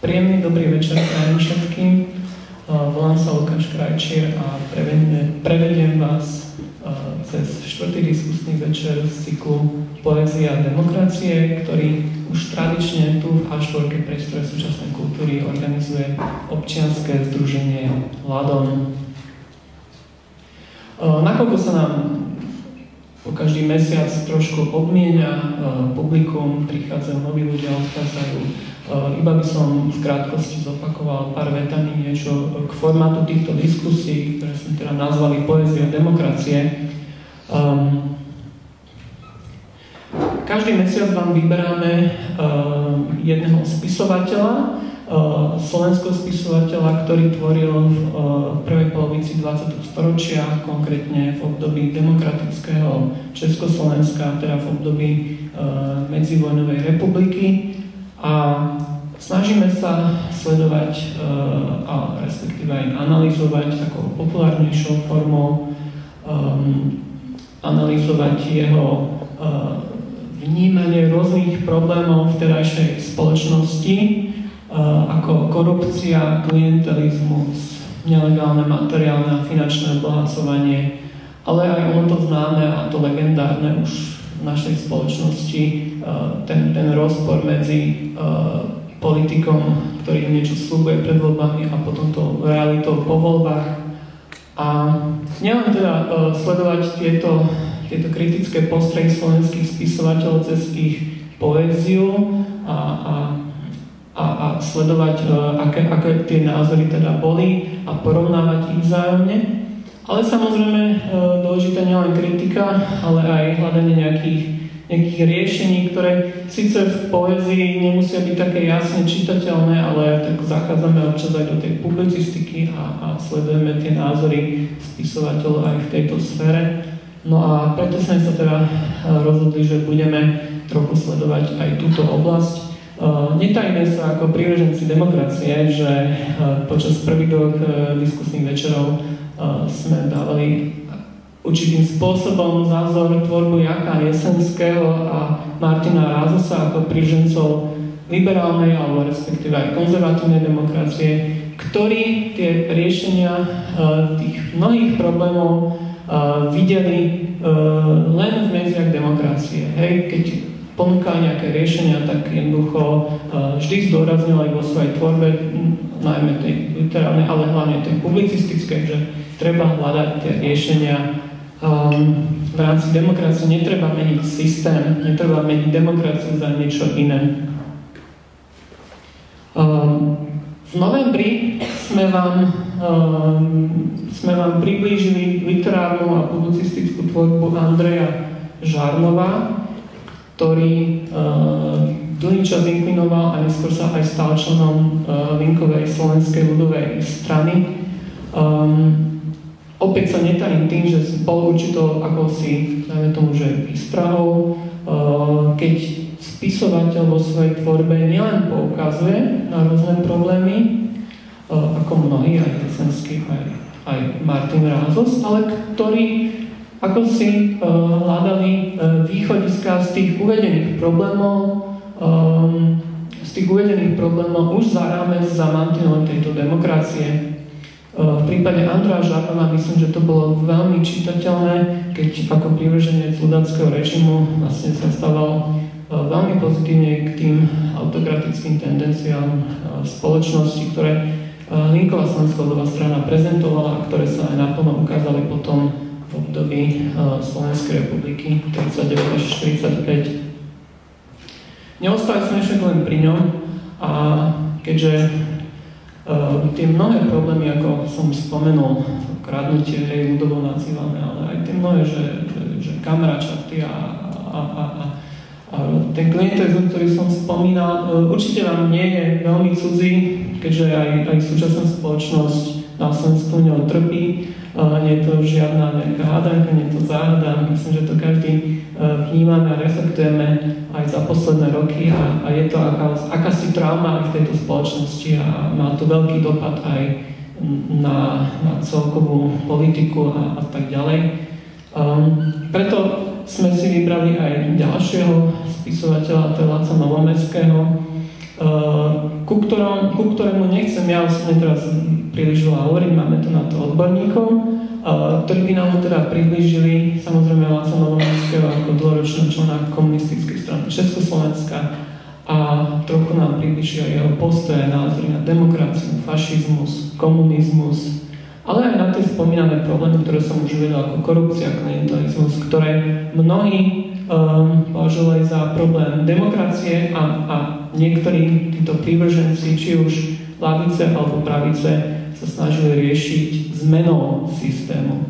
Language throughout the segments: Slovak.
Príjemný dobrý večer prajem všetkým. Volám sa Lukáš Krajčier a prevediem, vás cez štvrtý diskusný večer z cyklu Poézia a demokracie, ktorý už tradične tu v A4 priestore súčasnej kultúry organizuje občianské združenie Ladon. Nakoľko sa nám po každý mesiac trošku obmienia publikum, prichádzajú noví ľudia, odchádzajú. Uh, iba by som v krátkosti zopakoval pár vetami niečo k formátu týchto diskusí, ktoré sme teda nazvali Poézia demokracie. Um, každý mesiac vám vyberáme uh, jedného spisovateľa, Eh, slovenského spisovateľa, ktorý tvoril v eh, prvej polovici 20. storočia, konkrétne v období demokratického Československa, teda v období eh, medzivojnovej republiky. A snažíme sa sledovať, a respektíve aj analyzovať takou populárnejšou formou, analyzovať jeho vnímanie rôznych problémov v terajšej spoločnosti, ako korupcia, klientelizmus, nelegálne materiálne a finančné obohacovanie, ale aj ono to známe a to legendárne už našej spoločnosti, ten, ten rozpor medzi politikom, ktorý niečo slúbuje pred voľbami a potom to realitou po voľbách. A nielen teda sledovať tieto, tieto kritické postrehy slovenských spisovateľov cez ich poéziu a, a a, a sledovať, aké, aké tie názory teda boli a porovnávať ich vzájomne. Ale samozrejme dôležitá nielen kritika, ale aj hľadanie nejakých, nejakých riešení, ktoré síce v poézii nemusia byť také jasne čitateľné, ale tak zachádzame občas aj do tej publicistiky a, a sledujeme tie názory spisovateľov aj v tejto sfére. No a preto sme sa teda e, rozhodli, že budeme trochu sledovať aj túto oblasť Uh, netajme sa ako príleženci demokracie, že uh, počas prvých dvoch uh, diskusných večerov sme dávali určitým spôsobom názor tvorbu Jaka Jesenského a Martina Rázosa ako prížencov liberálnej alebo respektíve aj konzervatívnej demokracie, ktorí tie riešenia tých mnohých problémov videli len v medziach demokracie. Hej, keď ponúka nejaké riešenia, tak jednoducho vždy zdôraznil aj vo svojej tvorbe, najmä tej literárnej, ale hlavne tej publicistickej, že treba hľadať tie riešenia v rámci demokracie. Netreba meniť systém, netreba meniť demokraciu za niečo iné. Um, v novembri sme vám, um, sme vám priblížili literárnu a publicistickú tvorbu Andreja Žárnova, ktorý uh, dlhý čas inklinoval a neskôr sa aj stal členom uh, linkovej slovenskej ľudovej strany. Um, opäť sa netajím tým, že bol určitou si, dajme tomu, že výstrahou, uh, keď spisovateľ vo svojej tvorbe nielen poukazuje na rôzne problémy, uh, ako mnohí, aj Jesenský, aj, aj Martin Rázos, ale ktorý ako si uh, hľadali východiska z tých uvedených problémov, z tých uvedených problémov už za rámec za mantinelom tejto demokracie. Uh, v prípade Andra Žarnova myslím, že to bolo veľmi čitateľné, keď ako privrženec ľudáckého režimu vlastne sa stával uh, veľmi pozitívne k tým autokratickým tendenciám uh, spoločnosti, ktoré Linková Slovenská strana prezentovala a ktoré sa aj naplno ukázali potom v období Slovenskej republiky 39 až 45. Neostali sme však len pri ňom a keďže tie mnohé problémy, ako som spomenul, kradnutie, hej, ľudovo nazývame, ale aj tie mnohé, že, že, že kameračaty a, a, a, a, a ten klientizm, ktorý som spomínal, uh, určite vám nie je veľmi cudzí, keďže aj, aj súčasná spoločnosť na Slovensku trpí nie je to žiadna nejaká hádanka, nie je to záhada. Myslím, že to každý e, vnímame a reflektujeme aj za posledné roky a, a je to aká, akási trauma aj v tejto spoločnosti a má to veľký dopad aj na, na celkovú politiku a, a tak ďalej. Um, preto sme si vybrali aj ďalšieho spisovateľa, to je Laca uh, ku ku, ktorom, ku ktorému nechcem ja osobne teraz príliš veľa hovoriť, máme tu na to odborníkov, ktorí by nám teda priblížili samozrejme Láca Novomenského ako dlhoročného člena komunistickej strany Československa a trochu nám približia jeho postoje, názory na demokraciu, fašizmus, komunizmus, ale aj na tie spomínané problémy, ktoré som už uvedol ako korupcia, klientelizmus, ktoré mnohí um, považovali za problém demokracie a, a niektorí títo prívrženci, či už lavice alebo pravice, sa snažili riešiť zmenou systému.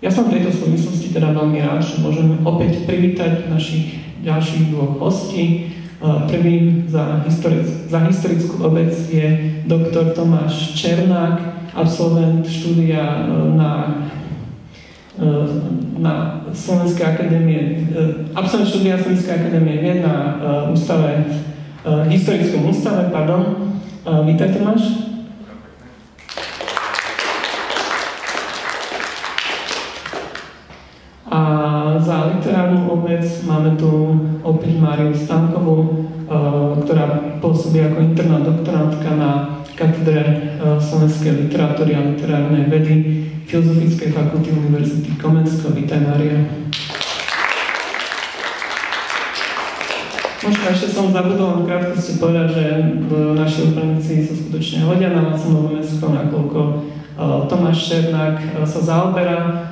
Ja som v tejto súvislosti teda veľmi rád, že môžeme opäť privítať našich ďalších dvoch hostí. Prvým za, historic, za historickú obec je doktor Tomáš Černák, absolvent štúdia e, na, na Slovenskej akadémie, e, absolvent štúdia Slovenskej akadémie vied na ústave, historickom ústave, pardon. Vítaj Tomáš. za literárnu obec máme tu opäť Máriu Stankovú, ktorá pôsobí ako interná doktorantka na katedre e, slovenskej literatúry a literárnej vedy Filozofickej fakulty Univerzity Komensko. Vítaj, Mária. Možno ešte som zabudol krátko si povedať, že e, naši odborníci sa skutočne hodia na Václavu Mesko, nakoľko Tomáš Černák sa zaoberá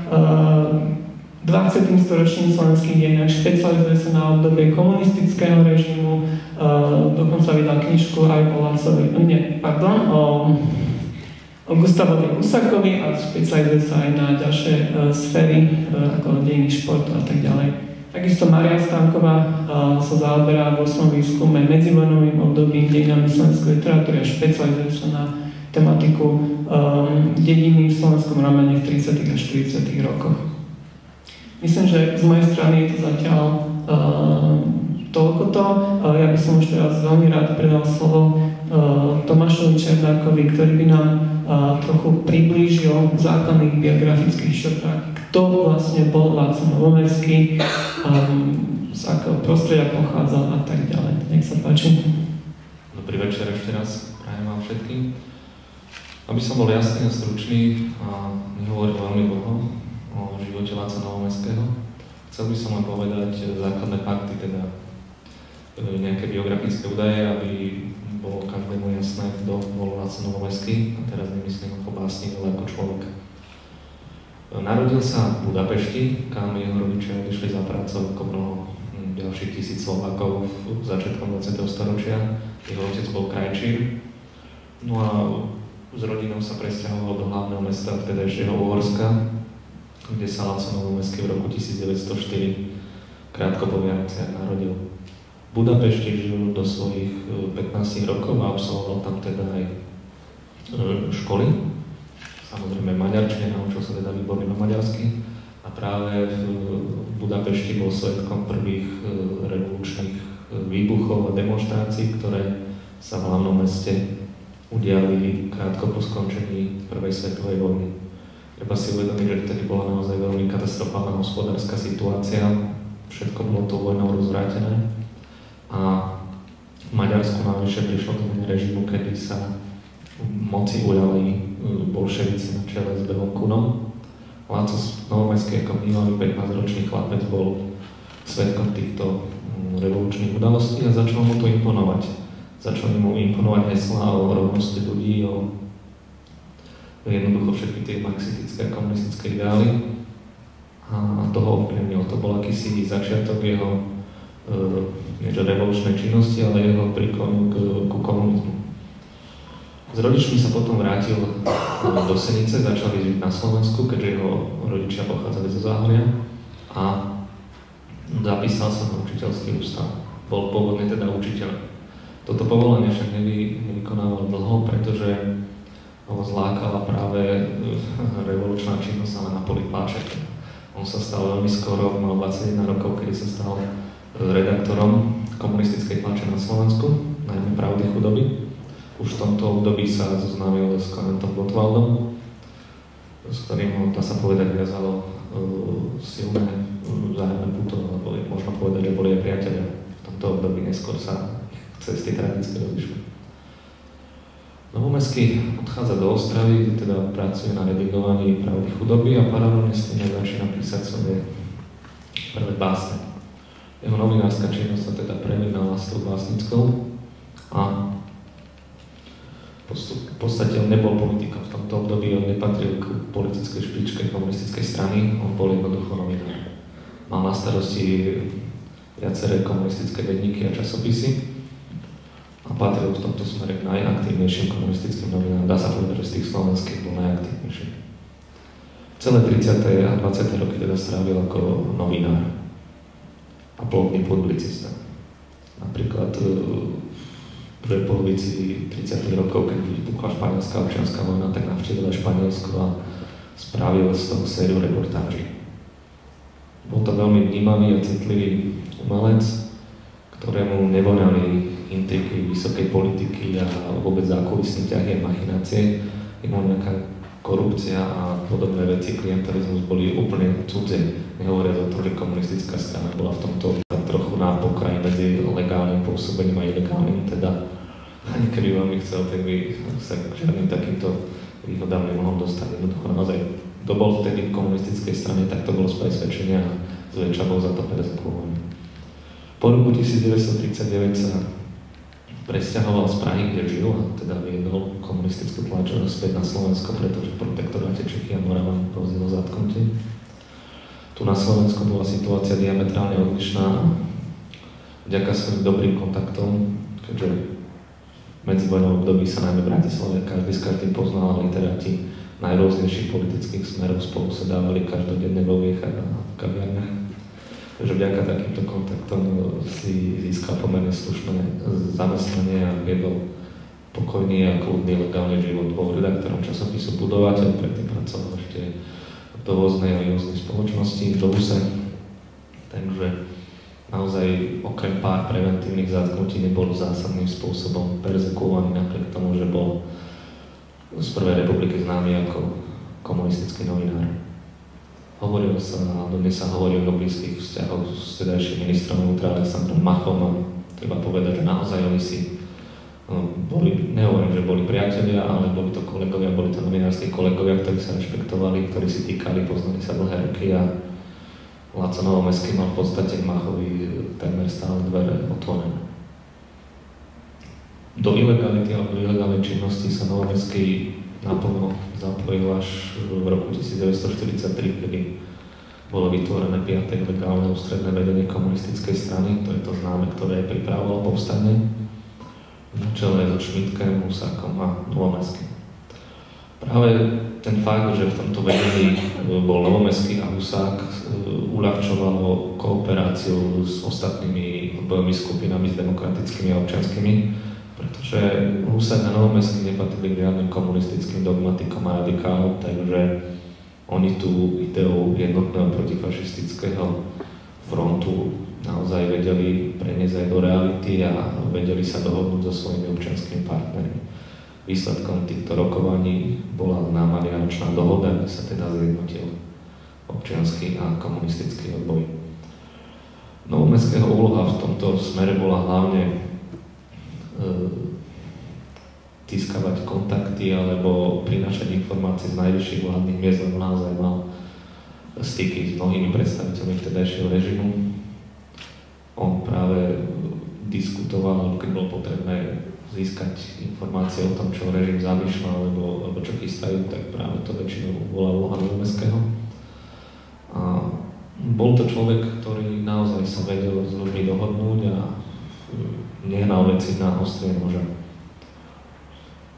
20. storočným slovenským dejinách, špecializuje sa na obdobie komunistického režimu, uh, dokonca vydal knižku aj o Lacovi, nie, pardon, o, o Gustavovi Husakovi a špecializuje sa aj na ďalšie uh, sféry, uh, ako dejiny športu a tak ďalej. Takisto Maria Stanková sa zaoberá vo svojom výskume medzivojnovým obdobím dejinami slovenskej literatúry a špecializuje sa na tematiku um, dediny v slovenskom ramene v 30. a 40. rokoch. Myslím, že z mojej strany je to zatiaľ uh, toľkoto. Uh, ja by som už teraz veľmi rád predal slovo uh, Tomášovi Černákovi, ktorý by nám uh, trochu priblížil základných biografických šrtách, kto vlastne bol Láco Novomerský, um, z akého prostredia pochádzal a tak ďalej. Nech sa páči. Dobrý večer ešte raz, prajem vám všetkým. Aby som bol jasný a stručný a nehovoril veľmi dlho, Váca Novomestského. Chcel by som len povedať základné fakty, teda e, nejaké biografické údaje, aby bolo každému jasné, kto bol Váca Novomestský, a teraz nemyslím ako básnik, ale ako človek. E, narodil sa v Budapešti, kam jeho rodičia odišli za prácou ako mnoho ďalších tisíc Slovákov v začiatkom 20. storočia. Jeho otec bol krajčír. No a s rodinou sa presťahoval do hlavného mesta vtedajšieho Uhorska, kde sa Láco Novomestský v roku 1904 krátko po Vianociach narodil. V Budapešti žil do svojich 15 e, rokov a absolvoval tam teda aj e, školy. Samozrejme maďarčine, naučil sa teda výborne na maďarsky a práve v Budapešti bol svetkom prvých e, revolučných výbuchov a demonstrácií, ktoré sa v hlavnom meste udiali krátko po skončení Prvej svetovej vojny. Treba si uvedomiť, že vtedy bola naozaj veľmi katastrofálna hospodárska situácia, všetko bolo to vojnou rozvrátené a v Maďarsku navyše prišlo k režimu, kedy sa moci ujali e, bolševici na čele s Belom Kunom. Láco Novomestský ako minulý 15-ročný chlapec bol svetkom týchto mm, revolučných udalostí a začalo mu to imponovať. Začali mu imponovať hesla o rovnosti ľudí, o jednoducho všetky tie marxistické a komunistické ideály a toho ovplyvnil. To bol akýsi začiatok jeho e, revolučnej činnosti, ale jeho príklonu k, ku komunizmu. S rodičmi sa potom vrátil do Senice, začal žiť na Slovensku, keďže jeho rodičia pochádzali zo Záhoria a zapísal sa na učiteľský ústav. Bol pôvodne teda učiteľ. Toto povolanie však nevy, nevykonával dlho, pretože ho zlákala práve eh, revolučná činnosť ale na poli pláček. On sa stal veľmi skoro, mal 21 rokov, kedy sa stal eh, redaktorom komunistickej tlače na Slovensku, najmä Pravdy chudoby. Už v tomto období sa zoznámil s Klentom Gottwaldom, s ktorým ho, dá sa povedať, viazalo uh, silné vzájomné puto, alebo možno povedať, že boli aj priateľia v tomto období. Neskôr sa cez tie tragické Novomestský odchádza do Ostravy, kde teda pracuje na redigovaní pravdy chudoby a paralelne s tým začína písať svoje prvé básne. Jeho novinárska činnosť sa teda premínala s tou básnickou a v podstate on nebol politikom v tomto období, on nepatril k politickej špičke komunistickej strany, on bol jednoducho novinár. Mal na starosti viaceré komunistické denníky a časopisy a patril v tomto smere k najaktívnejším komunistickým novinárom. Dá sa povedať, že z tých slovenských bol najaktívnejší. Celé 30. a 20. roky teda strávil ako novinár a plodný publicista. Napríklad e, prvej polovici 30. rokov, keď vypukla španielská občianská vojna, tak navštívil Španielsko a spravil z toho sériu reportáží. Bol to veľmi vnímavý a citlivý umelec, ktorému nevoňali intriky vysokej politiky a vôbec zákulisné ťahy a machinácie. Jemu nejaká korupcia a podobné veci, klientelizmus boli úplne cudzie. Nehovoria o tom, že komunistická strana bola v tomto trochu na pokraji medzi legálnym pôsobením a ilegálnym, teda keby veľmi chcel, tak by sa k žiadnym takýmto výhodám nemohol dostať. Jednoducho naozaj, kto bol vtedy v komunistickej strane, tak to bolo z presvedčenia a zväčša bol za to perzekvovaný. Po roku 1939 sa presťahoval z Prahy, kde žil a teda viedol komunistickú tlač späť na Slovensko, pretože v protektoráte Čechy a Morava hrozilo zatknutie. Tu na Slovensku bola situácia diametrálne odlišná. Vďaka svojim dobrým kontaktom, keďže medzivojnovom období sa najmä v Bratislave každý s každým poznal a literáti najrôznejších politických smerov spolu sa dávali každodenne vo viechach a v kaviarniach. Takže vďaka takýmto kontaktom si získal pomerne slušné zamestnanie a viedol pokojný a kľudný legálny život. Bol redaktorom časopisu Budovateľ, predtým pracoval ešte v dovoznej a vývoznej spoločnosti v Dobuse. Takže naozaj okrem pár preventívnych zatknutí nebol zásadným spôsobom perzekovaný napriek tomu, že bol z Prvej republiky známy ako komunistický novinár. Hovorilo sa, a dnes sa hovorí o blízkych vzťahoch s tedajším ministrom vnútra Alexandrom Machom a treba povedať, že naozaj oni si no, boli, nehovorím, že boli priatelia, ale boli to kolegovia, boli to novinárskí kolegovia, ktorí sa rešpektovali, ktorí si týkali, poznali sa dlhé roky a Laco Novomestský mal v podstate Machovi takmer stále dvere otvorené. Do ilegality alebo ilegálnej činnosti sa Novomestský naplno zapojil až v roku 1943, kedy bolo vytvorené 5. legálne ústredné vedenie komunistickej strany, to je to známe, ktoré pripravovalo povstanie, na čele so Šmitkem, Husákom a Novomestským. Práve ten fakt, že v tomto vedení bol Novomestský a Husák, e, uľahčovalo kooperáciu s ostatnými odbojovými skupinami, s demokratickými a občanskými, pretože Husák a Novomestský nepatrili k žiadnym komunistickým dogmatikom a radikálom, takže oni tú ideu jednotného protifašistického frontu naozaj vedeli preniesť aj do reality a vedeli sa dohodnúť so svojimi občanskými partnermi. Výsledkom týchto rokovaní bola známa Vianočná dohoda, kde sa teda zjednotil občianský a komunistický odboj. Novomestského úloha v tomto smere bola hlavne získavať kontakty alebo prinášať informácie z najvyšších vládnych miest, lebo naozaj mal styky s mnohými predstaviteľmi vtedajšieho režimu. On práve diskutoval, keď bolo potrebné získať informácie o tom, čo režim zamýšľa alebo, alebo čo chystajú, tak práve to väčšinou bola úloha Novomestského. A bol to človek, ktorý naozaj sa vedel s ľuďmi dohodnúť a mm, nehnal veci na ostrie noža.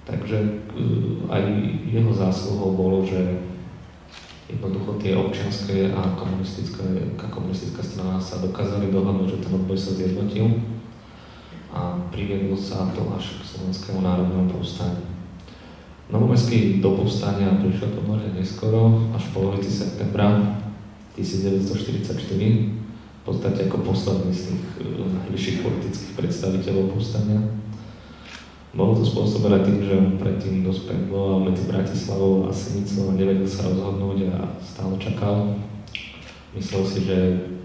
Takže e, aj jeho zásluhou bolo, že jednoducho tie občianské a komunistická, komunistická strana sa dokázali dohodnúť, že ten odboj sa zjednotil a priviedlo sa to až k Slovenskému národnému povstaniu. Novomestský do povstania prišiel pomerne neskoro, až v polovici septembra 1944, v podstate ako posledný z tých eh, najvyšších politických predstaviteľov povstania. Bolo to spôsobené tým, že on predtým dosť medzi Bratislavou a Senicou a nevedel sa rozhodnúť a stále čakal. Myslel si, že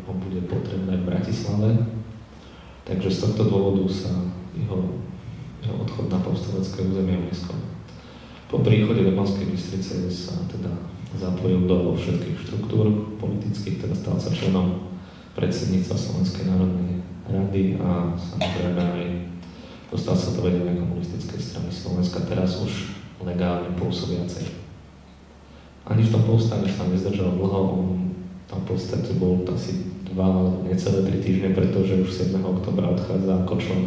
ho bude potrebné v Bratislave, Takže z tohto dôvodu sa jeho jeho odchod na povstalecké územie UNESCO. Po príchode do Banskej Bystrice sa teda zapojil do všetkých štruktúr politických, teda stal sa členom predsedníctva Slovenskej národnej rady a samozrejme aj dostal sa do vedenia komunistickej strany Slovenska, teraz už legálne pôsobiacej. Ani v tom povstane sa nezdržal dlho, on tam v podstate bol asi dva alebo necelé tri týždne, pretože už 7. oktobra odchádza ako člen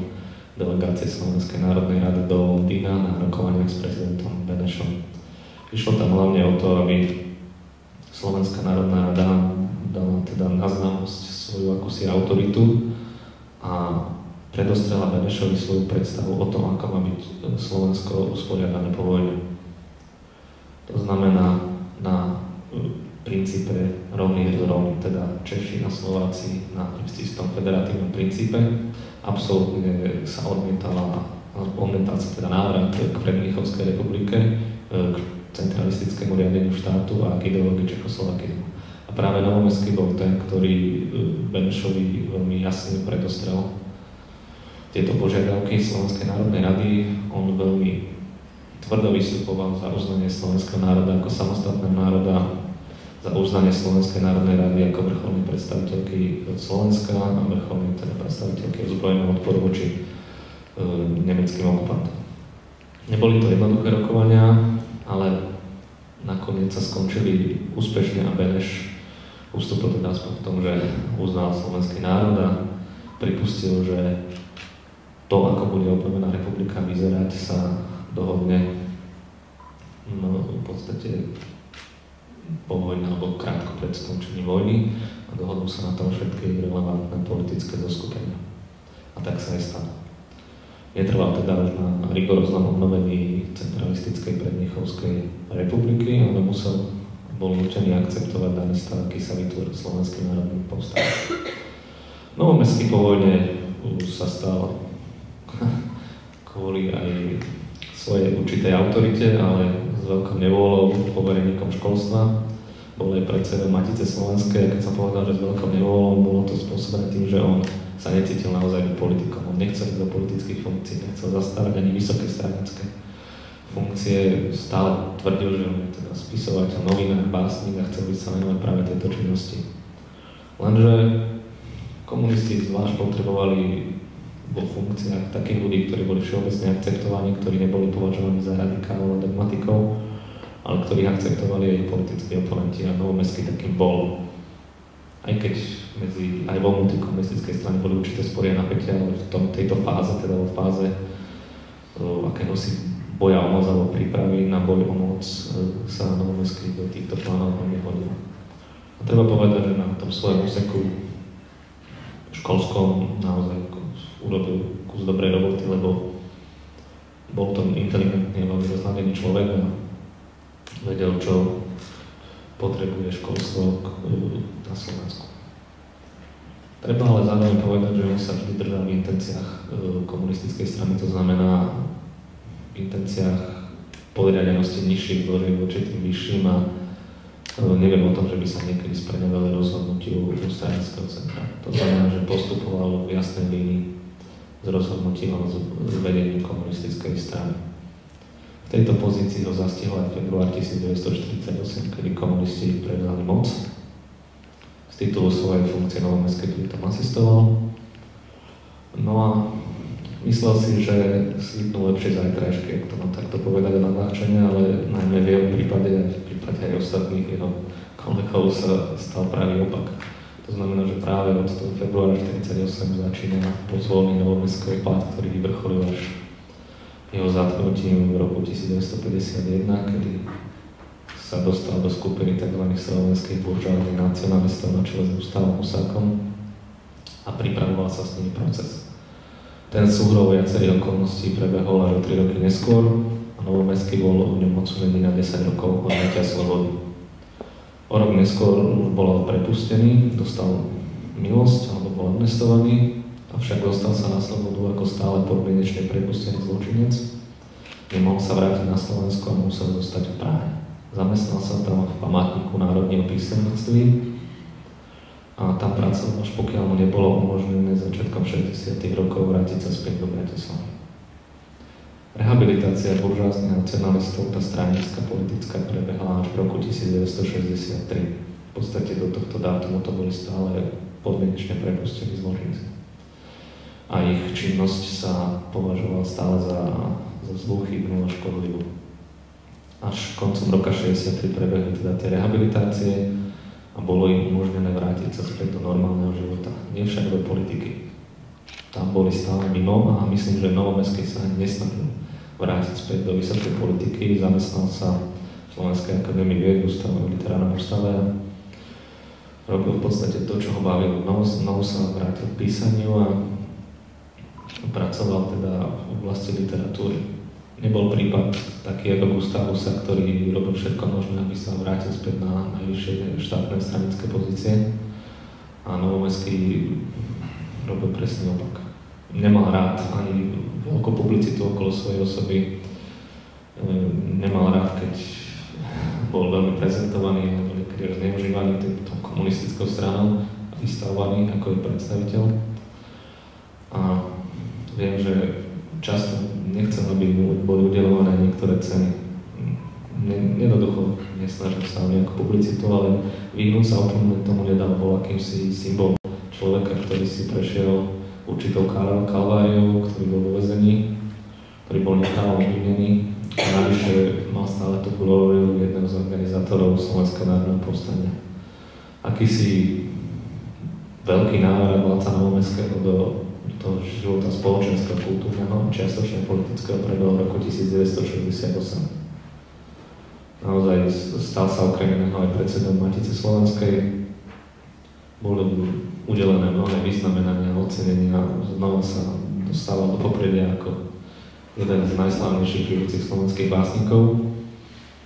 delegácie Slovenskej národnej rady do Londýna na rokovaniach s prezidentom Benešom. Išlo tam hlavne o to, aby Slovenská národná rada dala teda na známosť svoju akúsi autoritu a predostrela Benešovi svoju predstavu o tom, ako má byť Slovensko usporiadané po vojne. To znamená na princípe rovných rovný, teda Češi a Slováci na istom federatívnom princípe absolútne sa odmietala, odmietal sa teda návrat k predmnichovskej republike, e, k centralistickému riadeniu štátu a k ideológii Čechoslovakie. A práve Novomestský bol ten, ktorý e, Benešovi veľmi jasne predostrel tieto požiadavky Slovenskej národnej rady. On veľmi tvrdo vystupoval za uznanie slovenského národa ako samostatného národa za uznanie Slovenskej národnej rady ako vrcholnej predstaviteľky Slovenska a vrcholnej teda predstaviteľky ozbrojeného odporu voči e, nemeckým okupantom. Neboli to jednoduché rokovania, ale nakoniec sa skončili úspešne a Beneš ustúpil teda aspoň v tom, že uznal slovenský národ a pripustil, že to, ako bude obnovená republika vyzerať, sa dohodne no, v podstate po vojne alebo krátko pred skončením vojny a dohodnú sa na tom všetky relevantné politické zoskupenia. A tak sa aj stalo. Netrval teda už na rigoróznom obnovení centralistickej prednichovskej republiky, ale musel bol nutený akceptovať daný stav, aký sa vytvoril slovenský národný povstan. Novomestský po vojne sa stal kvôli aj svojej určitej autorite, ale veľkou nevôľou povereníkom školstva, bol aj predsedom Matice Slovenskej, keď som povedal, že s veľkou nevôľou, bolo to spôsobené tým, že on sa necítil naozaj politikom. On nechcel ísť do politických funkcií, nechcel zastávať ani vysoké stranické funkcie. Stále tvrdil, že on je teda spisovateľ, novinár, básnik a chcel by sa venovať práve tejto činnosti. Lenže komunisti zvlášť potrebovali vo funkciách takých ľudí, ktorí boli všeobecne akceptovaní, ktorí neboli považovaní za radikálov a dogmatikov, ale ktorých akceptovali aj politickí oponenti a novomestský takým bol. Aj keď medzi, aj vo vnútri komunistickej boli určité spory a napätia, ale v tom, tejto fáze, teda vo fáze uh, akéhosi boja o moc alebo prípravy na boj o moc uh, sa novomestský do týchto plánov nehodil. A treba povedať, že na tom svojom úseku školskom naozaj urobil kus dobrej roboty, lebo bol to inteligentný, veľmi zaznadený človek a vedel, čo potrebuje školstvo na Slovensku. Treba ale zároveň povedať, že on sa vždy držal v intenciách e, komunistickej strany, to znamená intenciách podriadenosti nižších zložiek voči tým vyšším a e, neviem o tom, že by sa niekedy sprenevel rozhodnutiu stranického centra. To znamená, že postupoval v jasnej línii s rozhodnutím a vedením komunistickej strany. V tejto pozícii ho zastihol aj február 1948, kedy komunisti prevzali moc. Z titulu svojej funkcie novomestskej pritom asistoval. No a myslel si, že svítnú lepšie zajtrajšky, ak to mám takto povedať na nadľahčenie, ale najmä v jeho prípade, v prípade aj ostatných jeho kolegov sa stal pravý opak. To znamená, že práve od toho februára 1948 začína pozvolný novomestský plat, ktorý vyvrcholil až jeho zatknutím v roku 1951, kedy sa dostal do skupiny tzv. slovenských buržoáznych nacionalistov na čele s Gustavom Husákom a pripravoval sa s nimi proces. Ten súhrov viacerých okolností prebehol až o 3 roky neskôr a Novomestský bol v ňom odsudený na 10 rokov odňatia slobody. O rok neskôr bol prepustený, dostal milosť alebo bol amnestovaný, avšak dostal sa na slobodu ako stále podmienečne prepustený zločinec. Nemohol sa vrátiť na Slovensko a musel zostať v Prahe. Zamestnal sa tam v památniku národného písemníctví a tam pracoval až pokiaľ mu nebolo umožnené začiatkom 60. rokov vrátiť sa späť do Bratislavy. rehabilitácia buržoáznych nacionalistov, tá stranická politická prebehla až v roku 1963. V podstate do tohto dátumu to boli stále podmienečne prepustení zločinci. A ich činnosť sa považovala stále za, za zlú, chybnú a škodlivú. Až koncom roka 63 prebehli teda tie rehabilitácie a bolo im umožnené vrátiť sa späť do normálneho života. Nie však do politiky. Tam boli stále mimo a myslím, že Novomestský sa nesnažil vrátiť späť do vysokej politiky. Zamestnal sa v Slovenskej akadémii vied, ústave robil v podstate to, čo ho bavilo. Znovu, znovu sa vrátil k písaniu a pracoval teda v oblasti literatúry. Nebol prípad taký ako Gustav Husa, ktorý robil všetko možné, aby sa vrátil späť na najvyššie štátne stranické pozície. A Novomestský robil presne opak. Nemal rád ani veľkú publicitu okolo svojej osoby. Ehm, nemal rád, keď bol veľmi prezentovaný, alebo niekedy zneužívaný týmto komunistickou stranou a vystavovaný ako je predstaviteľ. A viem, že často nechcem, aby mu boli udelované niektoré ceny. Jednoducho nesnažím sa o nejakú publicitu, ale vyhnúť sa tom tomu nedal, bol akýmsi symbol človeka, ktorý si prešiel určitou kalváriou, ktorý bol vo vezení, ktorý bol nechal obvinený a navyše mal stále tú glóriu jedného z organizátorov Slovenského národného povstania. Akýsi veľký návrat vládca Novomestského do toho života spoločenského, kultúrneho, čiastočne politického prebehol v roku 1968. Naozaj stal sa okrem iného aj predsedom Matice Slovenskej. Boli udelené mnohé vyznamenania, ocenenia, znova sa dostával do popredia ako jeden z najslavnejších žijúcich slovenských básnikov.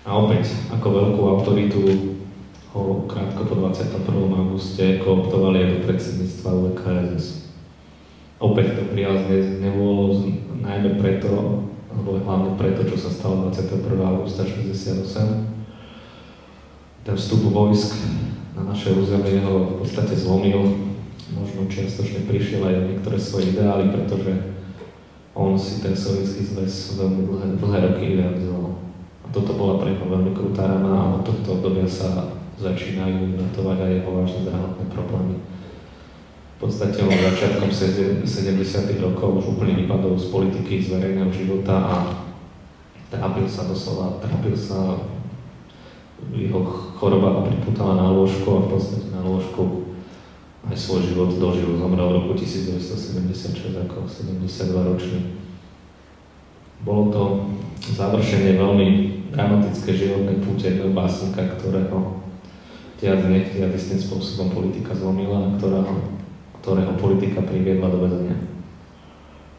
A opäť, ako veľkú autoritu ho krátko po 21. auguste kooptovali aj do predsedníctva UKSS. Opäť to z nebolo najmä preto, alebo hlavne preto, čo sa stalo 21. augusta 68. Ten vstup vojsk na naše územie ho v podstate zlomil. Možno čiastočne prišiel aj niektoré svoje ideály, pretože on si ten sovietský zväz veľmi dlhé, dlhé roky realizoval. A toto bola pre neho veľmi krutá rana a od tohto obdobia sa začínajú datovať aj jeho vážne zdravotné problémy. Podstate on začiatkom 70. rokov už úplne vypadol z politiky, z verejného života a trápil sa doslova, trápil sa, jeho choroba ho priputala na lôžku a v podstate na lôžku aj svoj život dožil. Zomrel v roku 1976 ako 72 ročný. Bolo to završenie veľmi dramatické životné púte jedného básnika, ktorého tiaľ nechtiaľ istým spôsobom politika zlomila a ktorého, ktorého politika priviedla do väzenia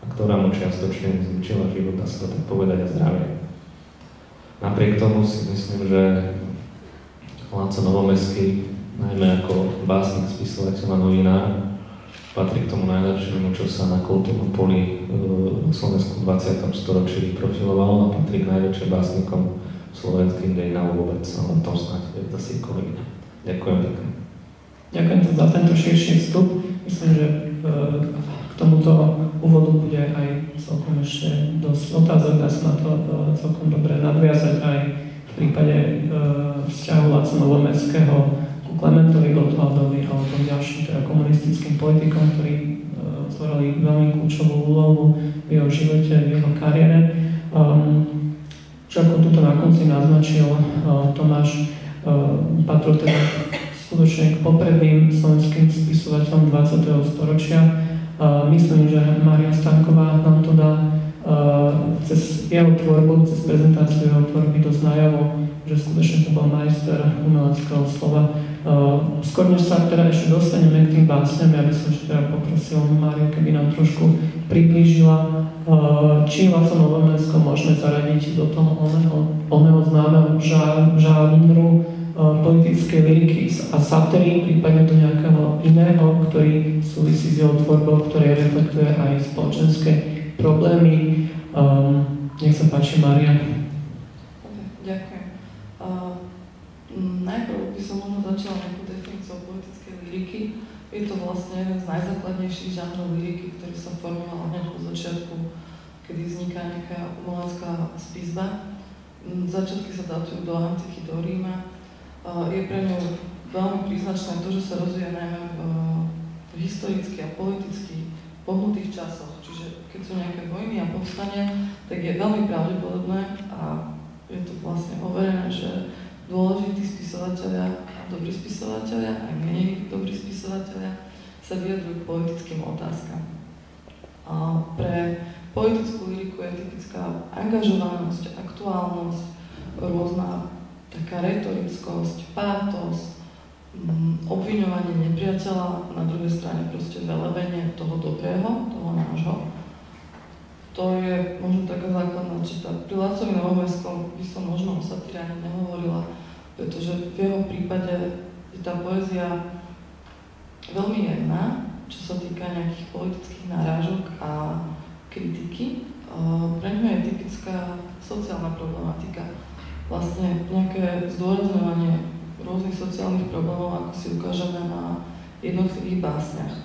a ktorá mu čiastočne zničila život, a sa tak povedať, a zdravie. Napriek tomu si myslím, že Láco Novomestský najmä ako básnik, spisovateľ a novinár, patrí k tomu najlepšiemu, čo sa na kultúrnom poli v Slovensku v 20. storočí profilovalo a patrí k najväčším básnikom slovenským dejinám vôbec, ale o snáď je zase kolegyňa. Ďakujem pekne. Ďakujem za tento širší vstup. Myslím, že e, k tomuto úvodu bude aj celkom ešte dosť otázok, dá sa na to e, celkom dobre nadviazať aj v prípade e, vzťahu Laco Novomestského Klementovi Gottwaldovi alebo ďalším teda komunistickým politikom, ktorí tvorili veľmi kľúčovú úlohu v jeho živote, v jeho kariére. Um, čo ako tuto na konci naznačil Tomáš, uh, teda skutočne k popredným slovenským spisovateľom 20. storočia. Myslím, že Maria Stanková nám to dá cez jeho tvorbu, cez prezentáciu jeho tvorby dosť najavo, že skutočne to bol majster umeleckého slova skôr než sa teda ešte dostaneme k tým básňam, ja by som ešte teda poprosil Máriu, keby nám trošku priblížila, či Laco Novomensko môžeme zaradiť do toho oného, oného známeho žánru uh, politickej liriky a satíry, prípadne do nejakého iného, ktorý súvisí s jeho tvorbou, ktorý reflektuje aj spoločenské problémy. Um, nech sa páči, som možno začala nejakú definíciou politickej. Je to vlastne jeden z najzákladnejších žánrov liriky, ktorý sa formoval hneď po začiatku kedy vzniká nejaká umelecká spisba. Začiatky sa datujú do antiky, do Ríma. Je pre ňu veľmi príznačné to, že sa rozvíja najmä v historicky a politicky pohnutých časoch. Čiže keď sú nejaké vojny a povstania, tak je veľmi pravdepodobné a je to vlastne overené, že dôležití spisovatelia a dobrí spisovatelia, aj menej dobrí spisovatelia sa vyjadrujú k politickým otázkam. A pre politickú liriku je typická angažovanosť, aktuálnosť, rôzna taká retorickosť, pátos, mm, obviňovanie nepriateľa, na druhej strane proste velebenie toho dobrého, toho nášho. To je možno taká základná čita. Pri Lacovi Novomestskom by som možno o satíre nehovorila, pretože v jeho prípade je tá poézia veľmi jemná, čo sa týka nejakých politických nárážok a kritiky. Pre ňu je typická sociálna problematika. Vlastne nejaké zdôrazňovanie rôznych sociálnych problémov, ako si ukážeme na jednotlivých básniach.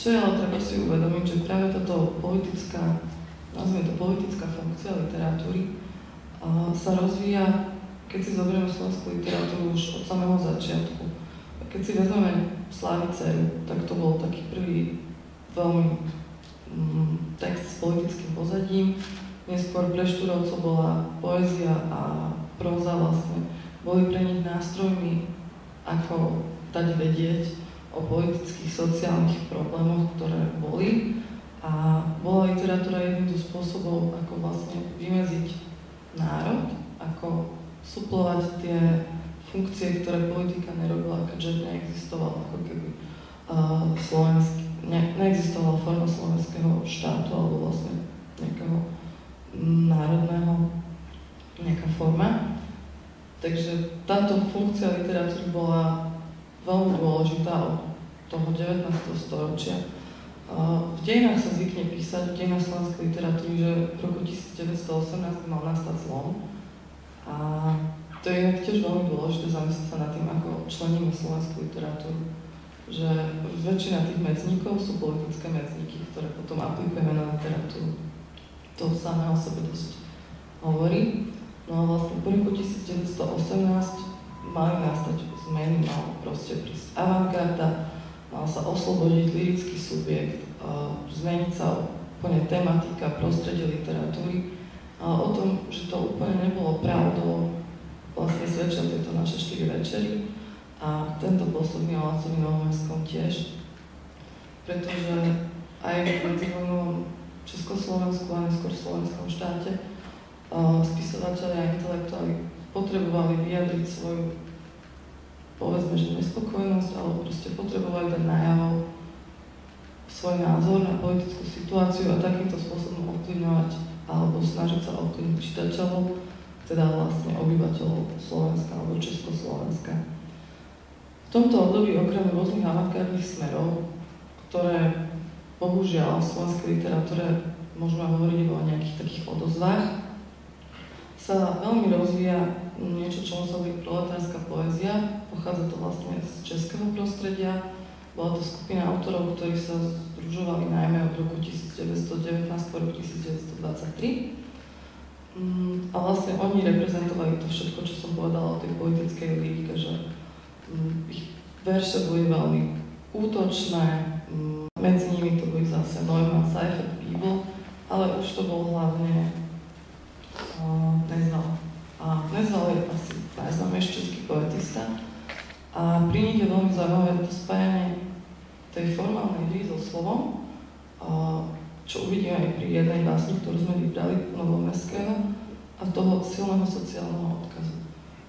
Čo je ale treba si uvedomiť, že práve táto politická, nazvime to politická funkcia literatúry, sa rozvíja, keď si zoberieme slovenskú literatúru už od samého začiatku. Keď si vezmeme Slaviceru, tak to bol taký prvý veľmi mm, text s politickým pozadím. Neskôr pre Štúrovcov bola poézia a próza vlastne boli pre nich nástrojmi, ako dať vedieť o politických, sociálnych problémoch, ktoré boli. A bola literatúra jedným zo spôsobov, ako vlastne vymeziť národ, ako suplovať tie funkcie, ktoré politika nerobila, keďže neexistoval ako keby uh, slovenský, ne, neexistovala forma slovenského štátu alebo vlastne nejakého národného, nejaká forma. Takže táto funkcia literatúry bola veľmi dôležitá od toho 19. storočia. V dejinách sa zvykne písať, v dejinách slovenskej literatúry, že v roku 1918 mal nastať zlom. A to je tiež veľmi dôležité zamyslieť sa nad tým, ako členíme slovenskú literatúru. Že väčšina tých medzníkov sú politické medzníky, ktoré potom aplikujeme na literatúru. To samé o sebe dosť hovorí. No a vlastne po roku 1918 mali nastať zmeny, mal proste prísť avantgarda, mal sa oslobodiť lirický subjekt, zmeniť sa úplne tematika, prostredie literatúry. A o tom, že to úplne nebolo pravdou, vlastne svedčia tieto naše štyri večery a tento posledný o Lacovi Novomestskom tiež, pretože aj v medzivojnovom Československu a neskôr slovenskom štáte spisovateľi a intelektuáli potrebovali vyjadriť svoju povedzme, že nespokojnosť, alebo proste potrebovali dať najavo svoj názor na politickú situáciu a takýmto spôsobom ovplyvňovať alebo snažiť sa ovplyvniť čitateľov teda vlastne obyvateľov Slovenska alebo Československa. V tomto období okrem rôznych avantgardných smerov, ktoré bohužiaľ v slovenskej literatúre môžeme hovoriť o nejakých takých odozvách, sa veľmi rozvíja niečo, čo sa hovorí proletárska poézia. Pochádza to vlastne z českého prostredia. Bola to skupina autorov, ktorí sa združovali najmä od roku 1919 po roku 1923 Mm, a vlastne oni reprezentovali to všetko, čo som povedala o tej politickej lírike, že mm, ich verše boli veľmi útočné, mm, medzi nimi to boli zase Neumann, Seifert, Bibel, ale už to bol hlavne uh, Nezval. A Nezval je asi najznámejší český poetista a pri nich je veľmi zaujímavé to spájanie tej formálnej hry so slovom, uh, čo uvidíme aj pri jednej básni, ktorú sme vybrali Novomestského, a toho silného sociálneho odkazu.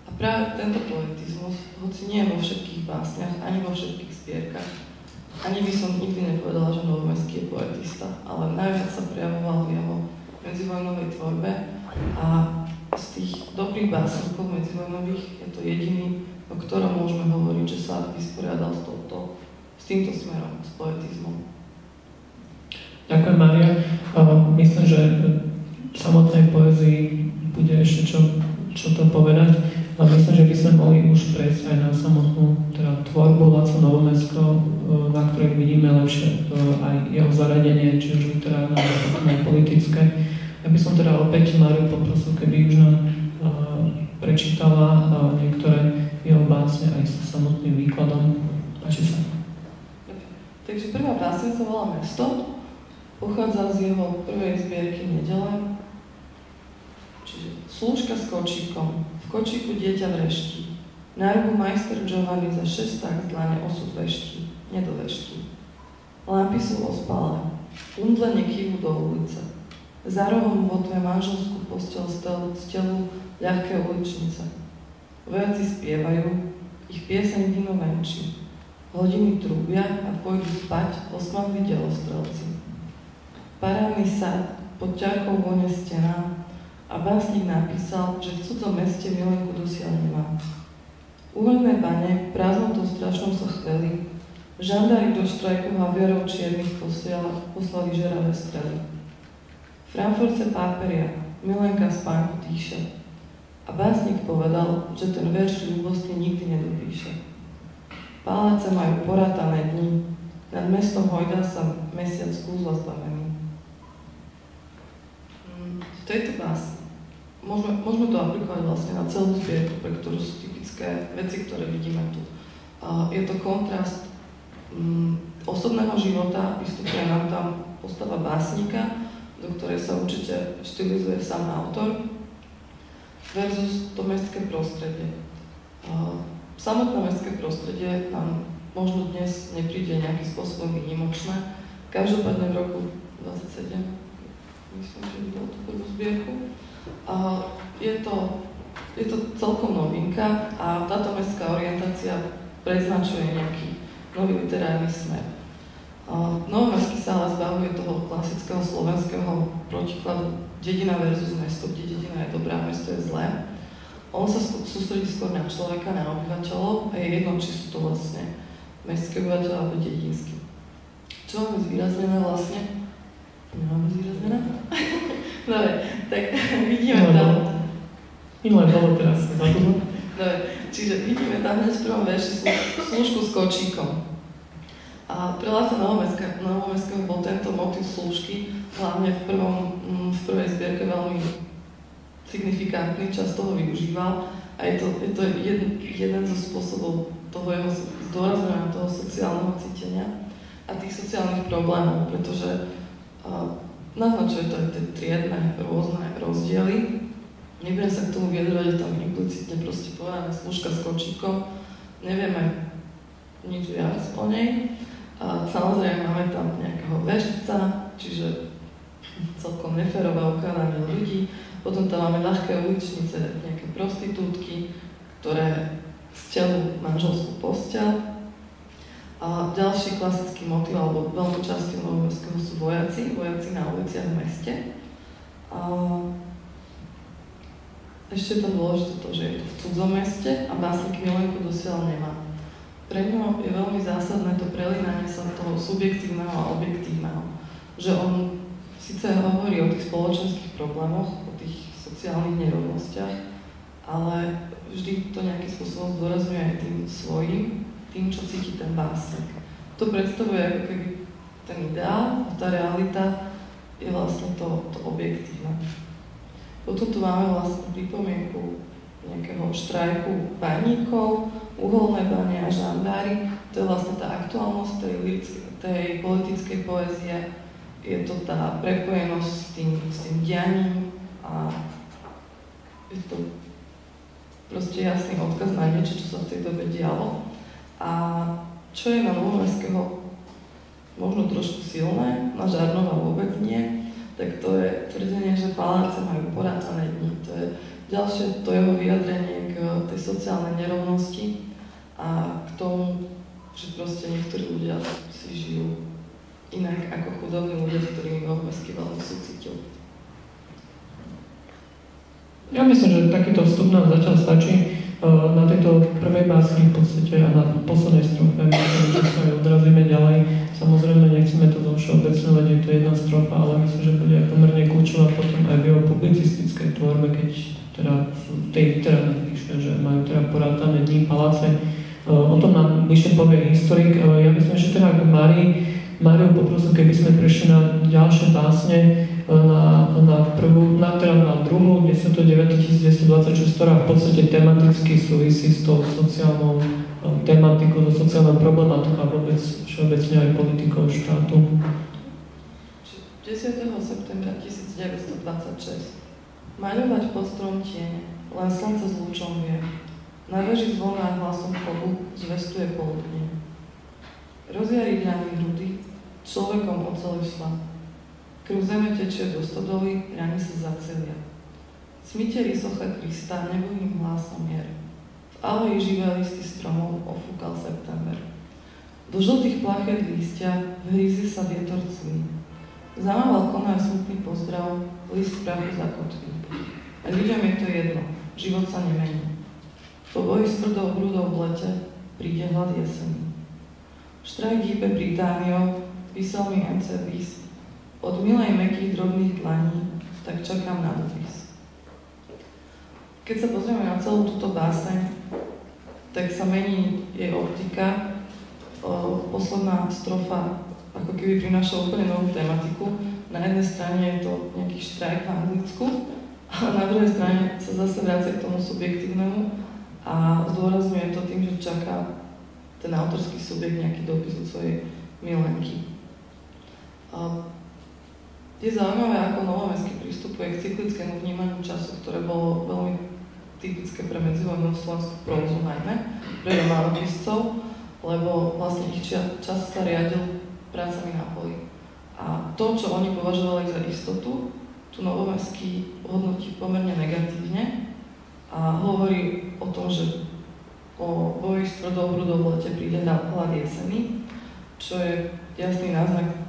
A práve tento poetizmus, hoci nie vo všetkých básniach, ani vo všetkých zbierkach, ani by som nikdy nepovedala, že Novomestský je poetista, ale najviac sa prejavoval v jeho medzivojnovej tvorbe a z tých dobrých básnikov medzivojnových je to jediný, o ktorom môžeme hovoriť, že sa vysporiadal s, touto, s týmto smerom, s poetizmom. Ďakujem, Maria. Myslím, že v samotnej poezii bude ešte čo, čo to povedať. A myslím, že by sme mohli už prejsť aj na samotnú teda, tvorbu Laco Novomesko, na ktorej vidíme lepšie aj jeho zaradenie, či už literárne, aj politické. Ja by som teda opäť Mariu poprosil, keby už nám prečítala niektoré jeho básne aj s samotným výkladom. Páči sa. Takže prvá básne sa volá Mesto. Pochádza z jeho prvej zbierky Nedele. Čiže slúžka s kočíkom. V kočíku dieťa vreští. Na ruku majster Giovanni za šesták z dlane osud veští. Nedoveští. Lampy sú ospalé. Umdlenie kývu do ulice. Za rohom votve manželskú postel z telu ľahké uličnice. Vojaci spievajú, ich pieseň vino venčí. Hodiny trúbia a pôjdu spať osmavní delostrelci. Parádny sad pod ťarkou vone stena a básnik napísal, že v cudzom meste milenku dosiaľ nemá. Uvoľné bane prázdnotou strašnou sa chveli, žandári do štrajku haviarov čiernych posiel, poslali žeravé strely. Frankfurtce páperia, milenka spánku týše. A básnik povedal, že ten verš ľúbosti nikdy nedopíše. Pálace majú porátané dni, nad mestom Hojda sa mesiac kúzla zbavený. Mm, v tejto básni môžeme, môžeme to aplikovať vlastne na celú zbierku, pre ktorú sú typické veci, ktoré vidíme tu. Je to kontrast um, osobného života, vystupuje nám tam postava básnika, do ktorej sa určite štilizuje sám autor, versus to mestské prostredie. Samotné mestské prostredie nám možno dnes nepríde nejakým spôsobom výnimočné. Každopádne v roku 27, myslím, že bol tú prvú zbierku, je to, je to celkom novinka a táto mestská orientácia preznačuje nejaký nový literárny smer. Novomestský sa zbavuje toho klasického slovenského protikladu dedina versus mesto, kde dedina je dobrá, mesto je zlé. On sa sústredí skôr na človeka, na obyvateľov a je jedno, či sú to vlastne mestské obyvateľe alebo dedinské. Čo máme zvýraznené vlastne? Nemáme zvýraznené? Dobre, tak vidíme tam... Minulé bolo teraz zabudlo. Dobre, čiže vidíme tam hneď v prvom verši služku s kočíkom. A pre Lasa Novomestského bol tento motiv slúžky hlavne v, prvom, mm, v prvej zbierke veľmi signifikantný, často ho využíval a je to, je to jeden, jeden zo spôsobov toho jeho zdôrazňovania toho sociálneho cítenia a tých sociálnych problémov, pretože naznačuje to tie triedne rôzne rozdiely. Nebudem sa k tomu vyjadrovať, že tam implicitne proste povedané slúžka s kočíkom, nevieme nič viac o nej, a samozrejme máme tam nejakého vežca, čiže celkom neférové okradanie ľudí. Potom tam máme ľahké uličnice, nejaké prostitútky, ktoré stelu manželskú postel. Ďalší klasický motiv, alebo veľmi častý novomestského sú vojaci, vojaci na uliciach v meste. A ešte je tam dôležité to, že je to v cudzom meste a básnik Milenku dosiaľ nemá pre ňo je veľmi zásadné to prelínanie sa toho subjektívneho a objektívneho. Že on síce hovorí o tých spoločenských problémoch, o tých sociálnych nerovnostiach, ale vždy to nejakým spôsobom zdôrazňuje aj tým svojim, tým, čo cíti ten básnik. To predstavuje ako keby ten ideál a tá realita je vlastne to, to objektívne. Potom tu máme vlastne pripomienku nejakého štrajku baníkov, uholné bane a žandári. To je vlastne tá aktuálnosť tej, tej politickej poézie. Je to tá prepojenosť s tým, s tým dianím a je to proste jasný odkaz na niečo, čo sa v tej dobe dialo. A čo je na Novomestského možno trošku silné, na Žarnova vôbec nie, tak to je tvrdenie, že paláce majú porátané dni. To je ďalšie to jeho vyjadrenie k tej sociálnej nerovnosti a k tomu, že proste niektorí ľudia si žijú inak ako chudobní ľudia, s ktorými Veľmestský veľmi súcitil. Ja myslím, že takýto vstup nám začal stačí na tejto prvej básni v podstate a na poslednej strofe, že sa aj odrazíme ďalej. Samozrejme, nechceme to zo všeobecňovať, je to jedna strofa, ale myslím, že bude aj pomerne kľúčová potom aj v jeho publicistickej tvorbe, keď teda tej literatúre píše, že majú teda porátané dní paláce. E, o tom nám bližšie povie historik. E, ja myslím, že teda k Márii, Máriu poprosil, keby sme prešli na ďalšie básne. Na, na prvú, na, teda na druhú 10.9.1926, ktorá v podstate tematicky súvisí s tou sociálnou tematikou, so sociálnou problematikou a vôbec všeobecne aj politikou štátu. 10. septembra 1926 Maľovať pod strom tiene, len slnce s lúčom vie. Na veži zvoná hlasom chodu zvestuje poludne. Rozjari rany hrudy, človekom ocelešla. Krv zeme tečie do stodoly, rany sa zacelia. Smiteri socha Krista nebojným hlasom mier. V aleji živé listy stromov ofúkal september. Do žltých plachet lístia hrízi sa vietor clí. Zamával konár smutný pozdrav, list prachu zakotví. A ľuďom je to jedno, život sa nemení. Po boji s tvrdou hrudou v lete príde hlad jesení. Štrajk hýbe Britániou, písal mi MC Beast. Od milej mekých drobných dlaní, tak čakám na dopis. Keď sa pozrieme na celú túto báseň, tak sa mení jej optika. O, posledná strofa ako keby prináša úplne novú tematiku. Na jednej strane je to nejaký štrajk v Anglicku, a na druhej strane sa zase vracia k tomu subjektívnemu a zdôrazňuje to tým, že čaká ten autorský subjekt nejaký dopis od svojej milenky. Je zaujímavé, ako Novomestský pristupuje k cyklickému vnímaniu času, ktoré bolo veľmi typické pre medzivojnú slovenskú prózu najmä, pre románopiscov, lebo vlastne ich čas sa riadil prácami na poli. A to, čo oni považovali za istotu, tu Novomestský hodnotí pomerne negatívne a hovorí o tom, že o boji s tvrdou hrudou v lete príde hlad jeseny, čo je jasný náznak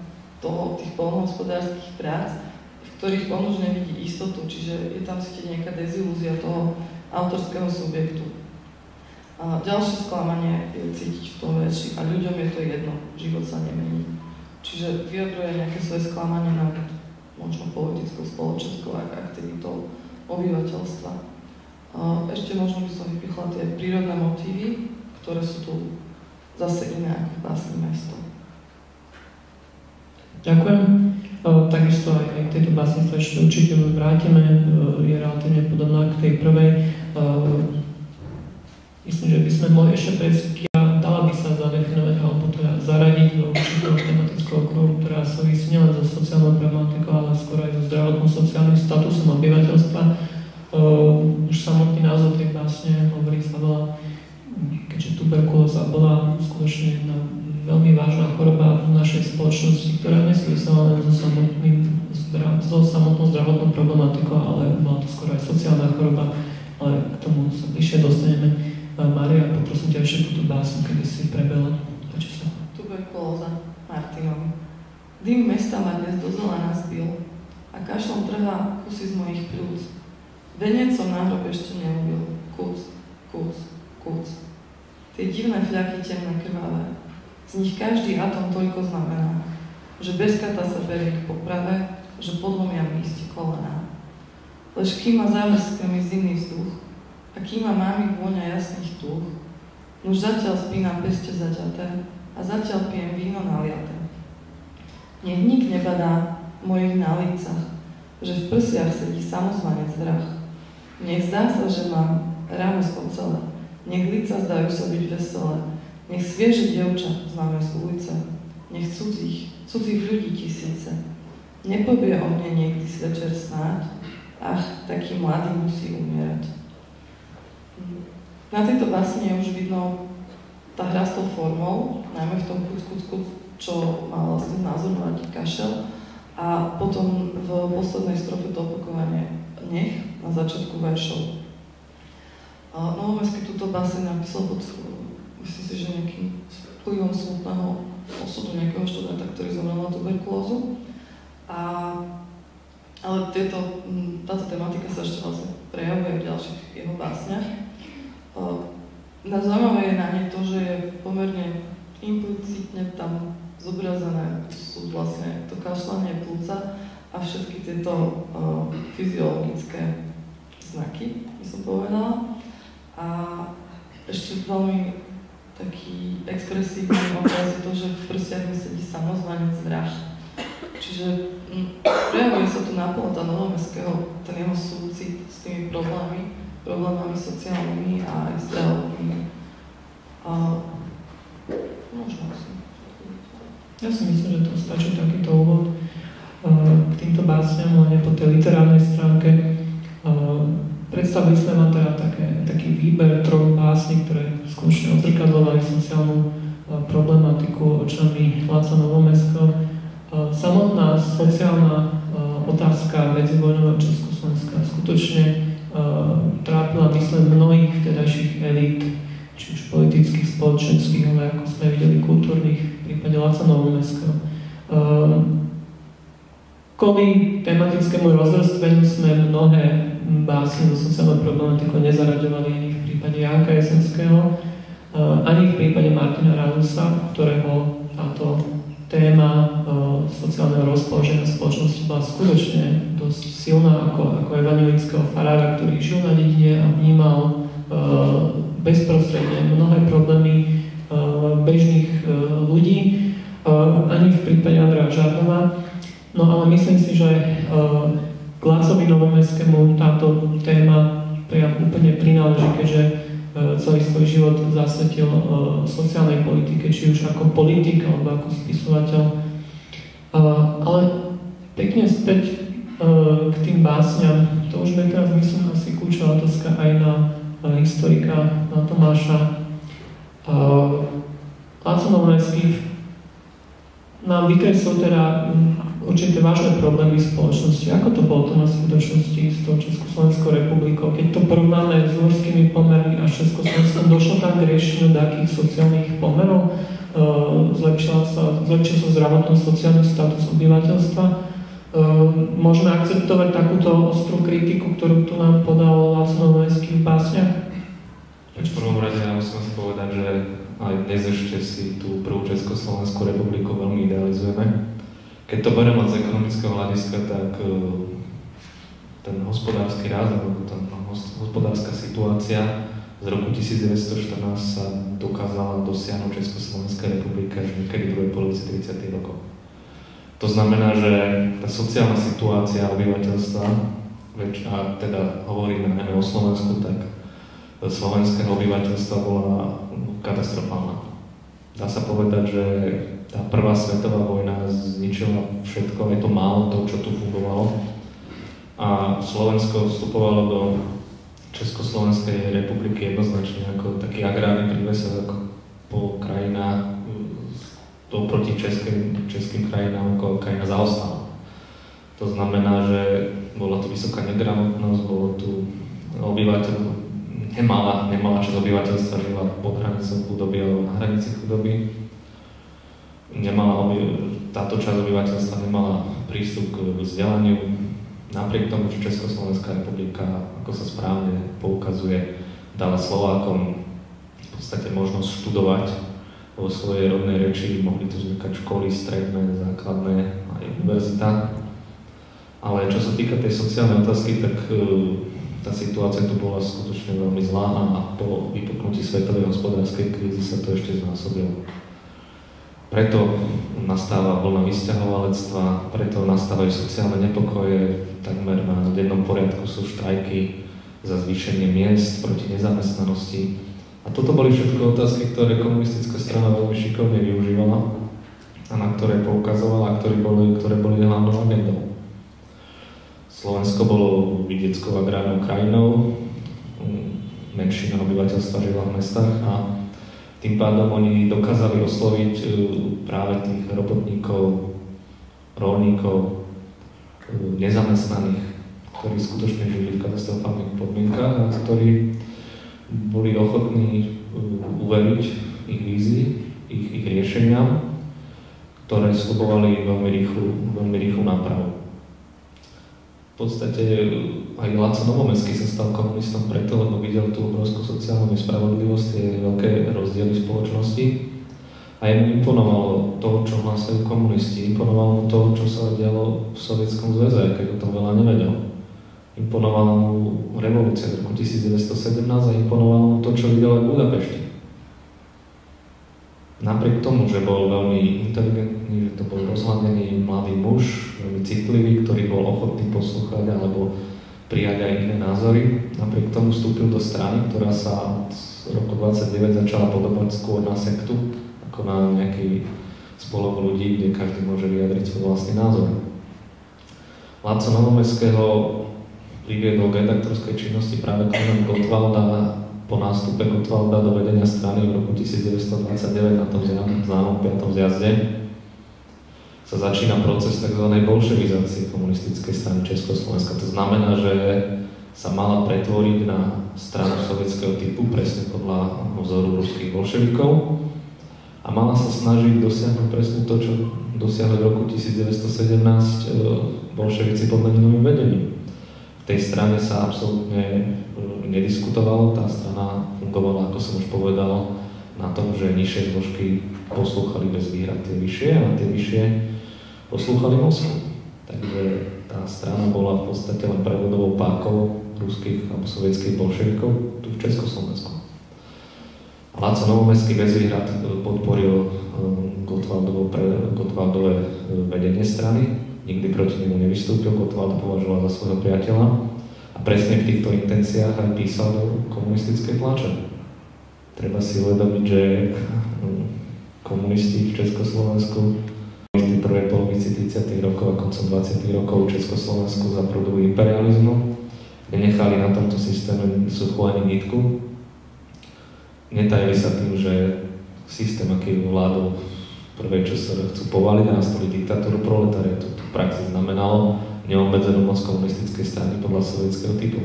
toho, tých polnohospodárských prác, v ktorých on už nevidí istotu, čiže je tam cítiť nejaká dezilúzia toho autorského subjektu. A ďalšie sklamanie je cítiť v tom verši a ľuďom je to jedno, život sa nemení. Čiže vyjadruje nejaké svoje sklamanie nad možno politickou, spoločenskou aktivitou obyvateľstva. Ešte možno by som vypichla tie prírodné motívy, ktoré sú tu zase iné ako v básni mesto. Ďakujem. Takisto aj, k tejto básni sa ešte určite vrátime. Je relatívne podobná k tej prvej. Myslím, že by sme mohli ešte prejsť, dala by sa zadefinovať alebo teda zaradiť do určitého tematického okruhu, ktorá súvisí nielen so sociálnou problematikou, ale skôr aj so zdravotno-sociálnym statusom obyvateľstva už samotný názov tej básne hovorí sa veľa, keďže tuberkulóza bola skutočne jedna veľmi vážna choroba v našej spoločnosti, ktorá nesúvisela len so, samotným, so samotnou zdravotnou problematikou, ale bola to skôr aj sociálna choroba, ale k tomu sa bližšie dostaneme. Maria, poprosím ťa ešte túto básnu, kedy si prebela. sa. Tuberkulóza, Martinovi. Dým mesta ma dnes do zola nazbil a kašlom trhá kusy z mojich pľúc. Venec som na hrobe ešte neubil. Kúc, kúc, kúc. Tie divné fľaky temné krvavé. Z nich každý atom toľko znamená, že bez kata sa berie k poprave, že podlomia mi ísť kolená. Lež kým ma závrskne mi zimný vzduch, a kým ma mámi vôňa jasných tuch, už zatiaľ spínam peste zaťaté a zatiaľ pijem víno naliaté. Nech nik nebadá mojich nálícach, že v prsiach sedí samozvanec drah. Nech zdá sa, že mám ráno z ocele, nech lica zdajú sa byť veselé, nech svieže dievča známe z ulice, nech cudzích, cudzích ľudí tisíce. Nepovie o mne niekdy večer snáď, ach, taký mladý musí umierať. Na tejto básni je už vidno tá hra s tou formou, najmä v tom kuc, kuc, kuc, čo má vlastne znázorňovať kašel, a potom v poslednej strofe to opakovanie nech na začiatku veršov. A Novomestský túto báseň napísal pod, myslím si, že nejakým vplyvom smutného osudu nejakého študenta, ktorý zomrel na tuberkulózu. A, ale tieto, táto tematika sa ešte vlastne prejavuje v ďalších jeho básniach. Na zaujímavé je na nej to, že je pomerne implicitne tam zobrazené, sú vlastne to kašľanie plúca, a všetky tieto uh, fyziologické znaky, by som povedala. A ešte veľmi taký expresívny obraz je to, že v prsiach mi sedí samozvanec vrah. Čiže mm, prejavuje sa tu naplno tá novomestského, ten jeho súcit s tými problémami, problémami sociálnymi a aj zdravotnými. A možno si. Ja si myslím, že to stačí takýto úvod k týmto básňam, hlavne po tej literárnej stránke. Predstavili sme vám teda také, taký výber troch básní, ktoré skutočne odzrkadlovali sociálnu problematiku očami Láca Novomestského Samotná sociálna otázka medzivojnového Československa skutočne trápila mysle mnohých vtedajších elít, či už politických, spoločenských, ale ako sme videli kultúrnych, v prípade Laca Novomestského. Kvôli tematickému rozvrstveniu sme mnohé básne do sociálnej problematiku nezaraďovali ani v prípade Janka Jesenského, ani v prípade Martina Radusa, ktorého táto téma uh, sociálneho rozpoloženia spoločnosti bola skutočne dosť silná ako, ako evangelického farára, ktorý žil na dedine a vnímal uh, bezprostredne mnohé problémy bežných ľudí, ani v prípade Andrea Žarnova. No ale myslím si, že uh, k Lacovi Novomestskému táto téma priam úplne prináleží, keďže E, celý svoj život zasvetil e, sociálnej politike, či už ako politik alebo ako spisovateľ. E, ale pekne späť k tým básňam, to už je teraz myslím asi kľúčová otázka aj na historika, na Tomáša. Láco Novneský nám vykreslil teda určité vážne problémy v spoločnosti. Ako to bolo to na skutočnosti s tou Československou republikou? Keď to porovnáme s horskými pomermi a Československom, došlo tam k riešeniu takých sociálnych pomerov? Uh, zlepšil sa, zlepšil sa zdravotno-sociálny status obyvateľstva? Uh, môžeme akceptovať takúto ostrú kritiku, ktorú tu nám podal Lacno Novajský v básniach? V prvom rade ja musím si povedať, že aj dnes ešte si tú prvú Československú republiku veľmi idealizujeme keď to bereme z ekonomického hľadiska, tak e, ten hospodársky rast, alebo tá hospodárska situácia z roku 1914 sa dokázala dosiahnuť Československá republika až niekedy v druhej polovici 30. rokov. To znamená, že tá sociálna situácia obyvateľstva, a teda hovoríme najmä o Slovensku, tak slovenského obyvateľstva bola katastrofálna. Dá sa povedať, že tá prvá svetová vojna zničila všetko, aj to málo toho, čo tu fungovalo. A Slovensko vstupovalo do Československej republiky jednoznačne ako taký agrárny prívesok po krajinách oproti českým, českým krajinám ako krajina zaostala. To znamená, že bola tu vysoká negramotnosť, bolo tu obyvateľ, nemala, nemala časť obyvateľstva žila pod hranicou chudoby alebo na hranici chudoby nemala, táto časť obyvateľstva nemala prístup k vzdelaniu. Napriek tomu, že Československá republika, ako sa správne poukazuje, dala Slovákom v podstate možnosť študovať vo svojej rodnej reči, mohli tu vznikať školy, stredné, základné, aj univerzita. Ale čo sa týka tej sociálnej otázky, tak e, tá situácia tu bola skutočne veľmi zlá a po vypuknutí svetovej hospodárskej krízy sa to ešte znásobilo. Preto nastáva vlna vysťahovalectva, preto nastávajú sociálne nepokoje, takmer na dennom poriadku sú štrajky za zvýšenie miest proti nezamestnanosti. A toto boli všetko otázky, ktoré komunistická strana veľmi šikovne využívala a na ktoré poukazovala ktoré boli, ktoré boli hlavnou agendou. Slovensko bolo vidieckou agrárnou krajinou, menšina obyvateľstva žila v mestách a tým pádom oni dokázali osloviť e, práve tých robotníkov, rolníkov, e, nezamestnaných, ktorí skutočne žili v katastrofálnych podmienkach a ktorí boli ochotní e, uveriť ich vízy, ich, ich riešenia, ktoré slubovali veľmi rýchlu, veľmi rýchlu nápravu. Podstate aj Laco Novomestský sa stal komunistom preto, lebo videl tú obrovskú sociálnu nespravodlivosť, tie veľké rozdiely spoločnosti. A jemu imponovalo to, čo hlasujú komunisti, imponovalo mu to, čo sa dialo v Sovietskom zväze, keď o tom veľa nevedel. Imponovala mu revolúcia v roku 1917 a imponovalo mu to, čo videl aj v Budapešti. Napriek tomu, že bol veľmi inteligentný, že to bol rozhľadený mladý muž, veľmi citlivý, ktorý bol ochotný poslúchať alebo prijať aj iné názory, napriek tomu vstúpil do strany, ktorá sa od roku 29 začala podobať skôr na sektu, ako na nejaký spolok ľudí, kde každý môže vyjadriť svoj vlastný názor. Láco Novomestského priviedol k redaktorskej činnosti práve Klement Gottwalda po nástupe Gotwalda do vedenia strany v roku 1929 na tom známom 5. zjazde sa začína proces tzv. bolševizácie komunistickej strany Československa. To znamená, že sa mala pretvoriť na stranu sovietského typu, presne podľa vzoru ruských bolševikov a mala sa snažiť dosiahnuť presne to, čo dosiahli v roku 1917 e, bolševici pod Leninovým vedením. V tej strane sa absolútne nediskutovalo, tá strana fungovala, ako som už povedal, na tom, že nižšie zložky poslúchali bez výhrad tie vyššie a tie vyššie poslúchali Moskvu. Takže tá strana bola v podstate len prevodovou pákou ruských alebo sovietských bolševikov tu v Československu. Láco Novomestský bez výhrad podporil um, Gotwaldové uh, vedenie strany, nikdy proti nemu nevystúpil, Gotwald považoval za svojho priateľa a presne v týchto intenciách aj písal do komunistickej tlače. Treba si uvedomiť, že komunisti v Československu prvej polovici 30. rokov a koncom 20. rokov Československu za produhu imperializmu nenechali na tomto systéme suchú ani nitku. Netajili sa tým, že systém, aký vládol prvej ČSR, chcú povaliť a nastoliť diktatúru proletariatu. To v praxi znamenalo, neobmedzenú moc komunistickej strany podľa sovietského typu.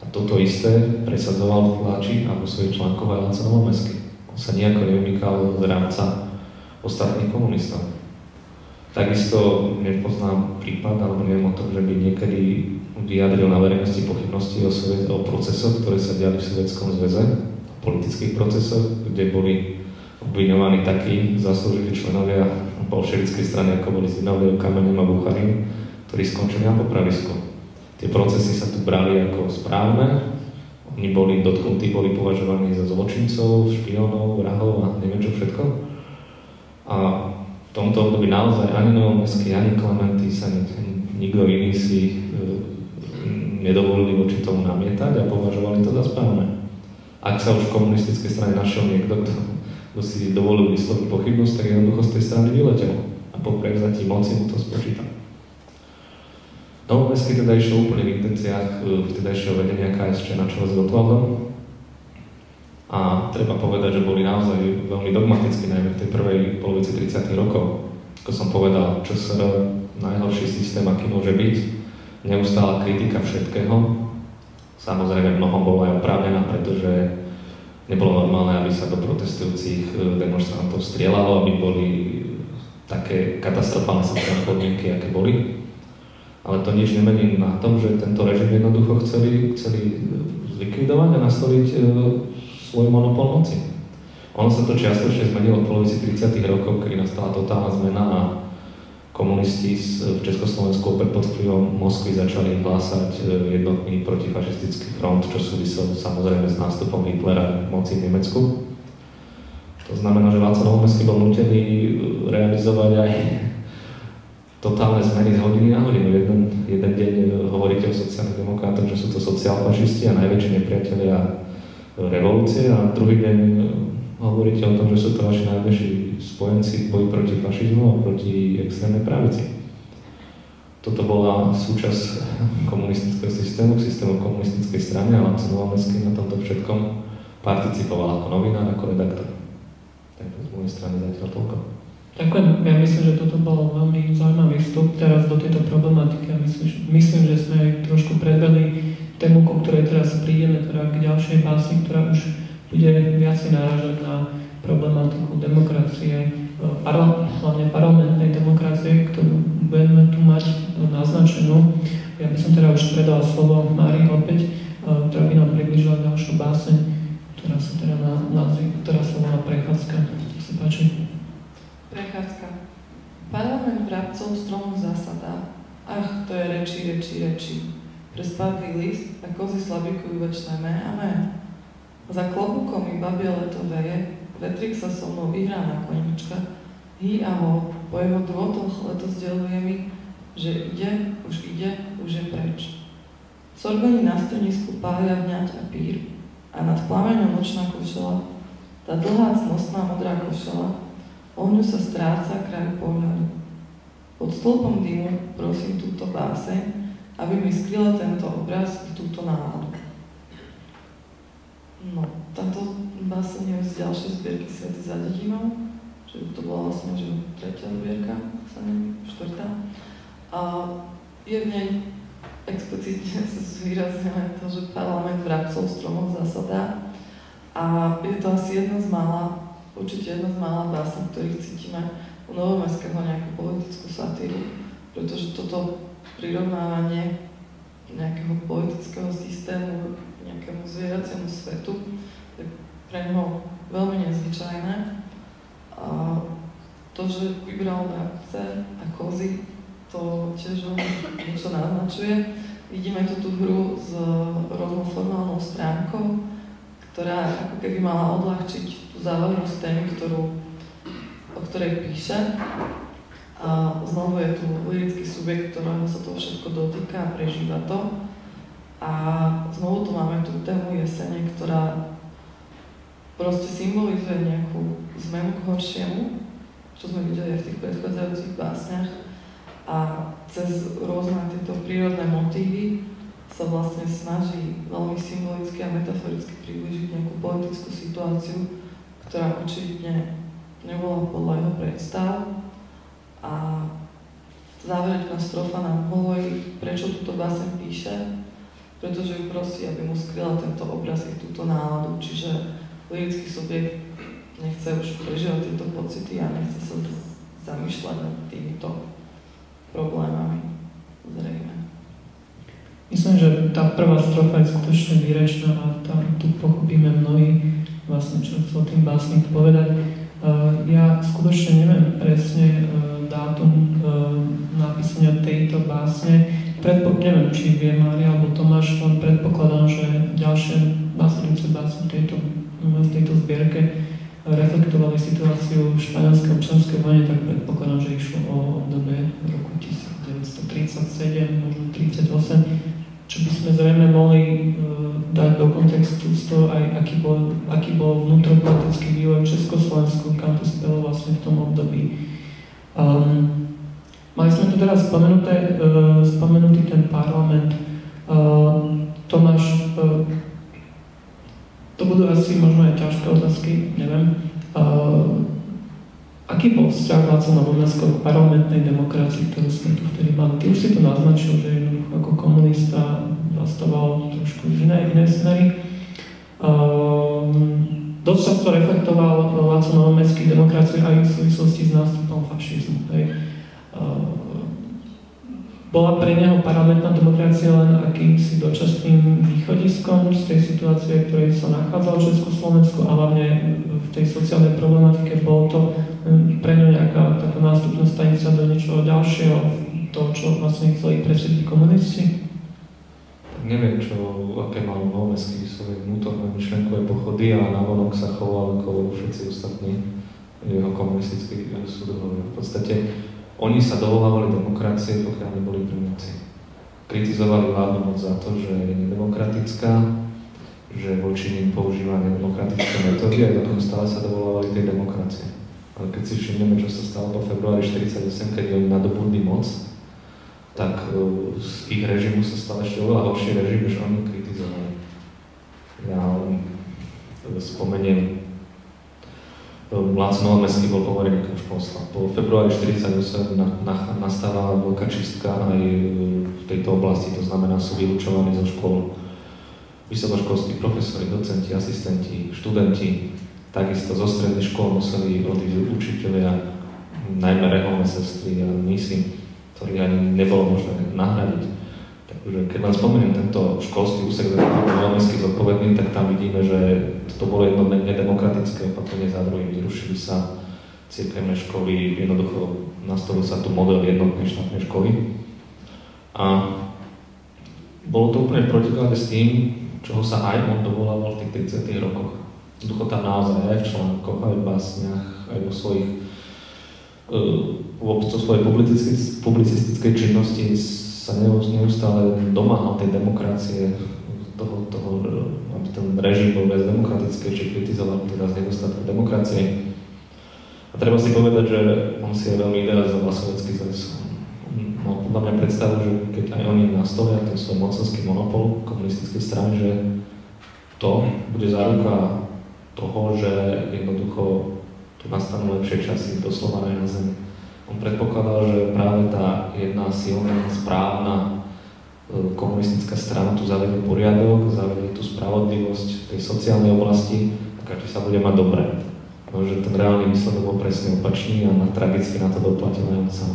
A toto isté presadzoval v tlači a vo svojich článkoch aj Laco. On sa nejako neumýkal z rámca ostatných komunistov. Takisto nepoznám prípad, alebo neviem o tom, že by niekedy vyjadril na verejnosti pochybnosti o, o procesoch, ktoré sa diali v Sovietskom zväze, politických procesoch, kde boli obviňovaní takí zaslúžili členovia bolševickej strany, ako boli Zinoviev, Kamenem a Bucharin, ktorí skončili na popravisku. Tie procesy sa tu brali ako správne, oni boli dotknutí, boli považovaní za zločincov, špionov, vrahov a neviem čo všetko. A tomto období naozaj ani Novomestský, ani Klementy sa nikto iný si e, nedovolili voči tomu namietať a považovali to za správne. Ak sa už v komunistickej strane našiel niekto, kto, si dovolil vysloviť pochybnosť, tak jednoducho z tej strany vyletel a po prevzatí moci mu to spočítal. Novomestský teda išiel úplne v intenciách e, vtedajšieho vedenia KSČ na čele s Gotwaldom. A treba povedať, že boli naozaj veľmi dogmatickí, najmä v tej prvej polovici 30. rokov. Ako som povedal, čo sa najhorší systém, aký môže byť, neustála kritika všetkého. Samozrejme, mnohom bola aj oprávnená, pretože nebolo normálne, aby sa do protestujúcich e, demonstrantov strieľalo, aby boli také katastrofálne sociálne podmienky, aké boli. Ale to nič nemení na tom, že tento režim jednoducho chceli, chceli zlikvidovať a nastoliť e, svoj monopol moci. Ono sa to čiastočne zmenilo v polovici 30. rokov, kedy nastala totálna zmena a komunisti v Československu opäť pod vplyvom Moskvy začali hlásať e, jednotný protifašistický front, čo súvisel samozrejme s nástupom Hitlera moci v Nemecku. To znamená, že Václav Novomestský bol nutený realizovať aj totálne zmeny z hodiny na hodinu. Jeden, jeden deň e, hovoríte o sociálnych demokratoch, že sú to sociálfašisti a najväčší nepriatelia e, revolúcie a druhý deň e, hovoríte o tom, že sú to vaši najväčší spojenci v boji proti fašizmu a proti extrémnej pravici. Toto bola súčasť komunistického systému, systému komunistickej strany a Lacen Novomestský na tomto všetkom participoval ako novinár, ako redaktor. Takže z mojej strany zatiaľ toľko. Ďakujem. Ja myslím, že toto bol veľmi zaujímavý vstup teraz do tejto problematiky a myslím, myslím že sme aj trošku predali tému, ku ktorej teraz prídeme, teda k ďalšej básni, ktorá už bude viacej náražať na problematiku demokracie, parla, hlavne parlamentnej demokracie, ktorú budeme tu mať naznačenú. Ja by som teda už predal slovo Mári opäť, ktorá by nám približila ďalšiu báseň, ktorá sa teda na, ktorá sa volá Prechádzka. Nech sa páči. Prechádzka. Parlament vrabcov stromu zasada. Ach, to je reči, reči, reči. Prespadlý list a kozy slabikujú večné mé a mé. Za klobúkom mi babie leto veje, Vetrik sa so mnou vyhrá na konička. Hi a ho, po jeho drôtoch leto zdeluje mi, že ide, už ide, už je preč. Sorgoni na strnisku pália vňať a pír a nad plameňom nočná košela, tá dlhá cnostná modrá košela, o ňu sa stráca kraj pohľadu. Pod stĺpom dymu prosím túto báseň, aby mi skryla tento obraz i túto náladu. No, táto báseň je z ďalšej zbierky Svety za dedinou, že to bola vlastne že tretia zbierka, sa neviem, štvrtá. A je v nej explicitne sa zvýraznené to, že parlament vrabcov stromov zasadá. A je to asi jedna z mála, určite jedna z mála básní, ktorých cítime u novomestského nejakú politickú satíru, pretože toto prirovnávanie nejakého politického systému nejakému zvieraciemu svetu je pre neho veľmi nezvyčajné. A to, že vybral vrabce a kozy, to tiež niečo naznačuje. Vidíme tu tú hru s rovnoformálnou stránkou, ktorá ako keby mala odľahčiť tú závažnosť témy, ktorú, o ktorej píše. A znovu je tu lirický subjekt, ktorého sa to všetko dotýka a prežíva to. A znovu tu máme tú tému jesene, ktorá proste symbolizuje nejakú zmenu k horšiemu, čo sme videli aj v tých predchádzajúcich básniach. A cez rôzne tieto prírodné motívy sa vlastne snaží veľmi symbolicky a metaforicky približiť nejakú politickú situáciu, ktorá očividne nebola podľa jeho predstav. A záverečná strofa nám hovorí, prečo túto báseň píše, pretože ju prosí, aby mu skryla tento obraz i túto náladu. Čiže lirický subjekt nechce už prežívať tieto pocity a nechce sa zamýšľať nad týmito problémami. Zrejme. Myslím, že tá prvá strofa je skutočne výrečná a tam tu pochopíme mnohí vlastne, čo chcel tým básnik povedať. Uh, ja skutočne neviem presne uh, dátum uh, napísania tejto básne, Predpo, neviem, či vie Mária alebo Tomáš, len predpokladám, že ďalšie následujúce básne v tejto, v tejto zbierke reflektovali situáciu v španielskej občanskej vojne, tak predpokladám, že išlo o obdobie roku 1937, možno 38, čo by sme zrejme mohli uh, dať do kontextu z toho aj aký bol, aký bol vnútropolitický vývoj v Československu, kam to spelo vlastne v tom období. Um, Mali sme tu teraz spomenuté, uh, spomenutý ten parlament. Uh, Tomáš, uh, to budú asi možno aj ťažké otázky, neviem. Uh, aký bol vzťah Václav Novomesko k parlamentnej demokracii, ktorú sme tu vtedy mali? Ty už si to naznačil, že jednoducho ako komunista zastával trošku iné, iné smery. Uh, dosť často reflektoval Václav Novomeský demokraciu aj v súvislosti s nástupom fašizmu. Hej bola pre neho parlamentná demokracia len akýmsi dočasným východiskom z tej situácie, v ktorej sa nachádzal v Československu a hlavne v tej sociálnej problematike. Bolo to pre ňo nejaká taká nástupná stanica do niečoho ďalšieho, to, čo vlastne chceli presediť komunisti? Neviem, čo, aké mal Novomestský svoje vnútorné myšlenkové pochody a navonok sa choval ako všetci ostatní jeho komunistickí súdovia. V podstate oni sa dovolávali demokracie, pokiaľ neboli pri moci. Kritizovali vládnu moc za to, že je nedemokratická, že voči nim používa nedemokratické metódy a dokonca stále sa dovolávali tej demokracie. Ale keď si všimneme, čo sa stalo po februári 48, keď oni nadobudli moc, tak e, z ich režimu sa stal ešte oveľa horší režim, než oni kritizovali. Ja len spomeniem Vládco Novomestský bol poverený školstva. Po februári 1948 na, na, nastáva veľká čistka aj v tejto oblasti, to znamená, sú vylúčovaní zo škôl vysokoškolskí profesori, docenti, asistenti, študenti, takisto zo stredných škôl museli odísť učiteľia, najmä reholné sestry a misi, ktorí ani nebolo možné nahradiť. Takže keď len spomeniem tento školský úsek, ktorý je veľmi zodpovedný, tak tam vidíme, že to bolo jedno nedemokratické opatrenie za druhým. Zrušili sa cirkevné školy, jednoducho nastavil sa tu model jednotnej štátnej školy. A bolo to úplne protiklade s tým, čoho sa aj on dovolával v tých 30. rokoch. Ducho tam naozaj aj v článkoch, aj v básniach, aj vo svojich vo svojej publicistickej činnosti sa neustále domáhal tej demokracie, toho, toho, aby ten režim bol bez demokratickej, či kritizoval teda z nedostatku demokracie. A treba si povedať, že on si je veľmi idealizoval sovietský zväz. Mal podľa mňa predstavu, že keď aj oni nastolia ten svoj mocenský monopol komunistickej strany, že to bude záruka toho, že jednoducho tu nastanú lepšie časy, doslova aj na zemi. On predpokladal, že práve tá jedna silná, správna e, komunistická strana tu zavedie poriadok, zavedie tú spravodlivosť tej sociálnej oblasti a každý sa bude mať dobre. No, že ten reálny výsledok bol presne opačný a na, tragicky na to doplatil aj on sám.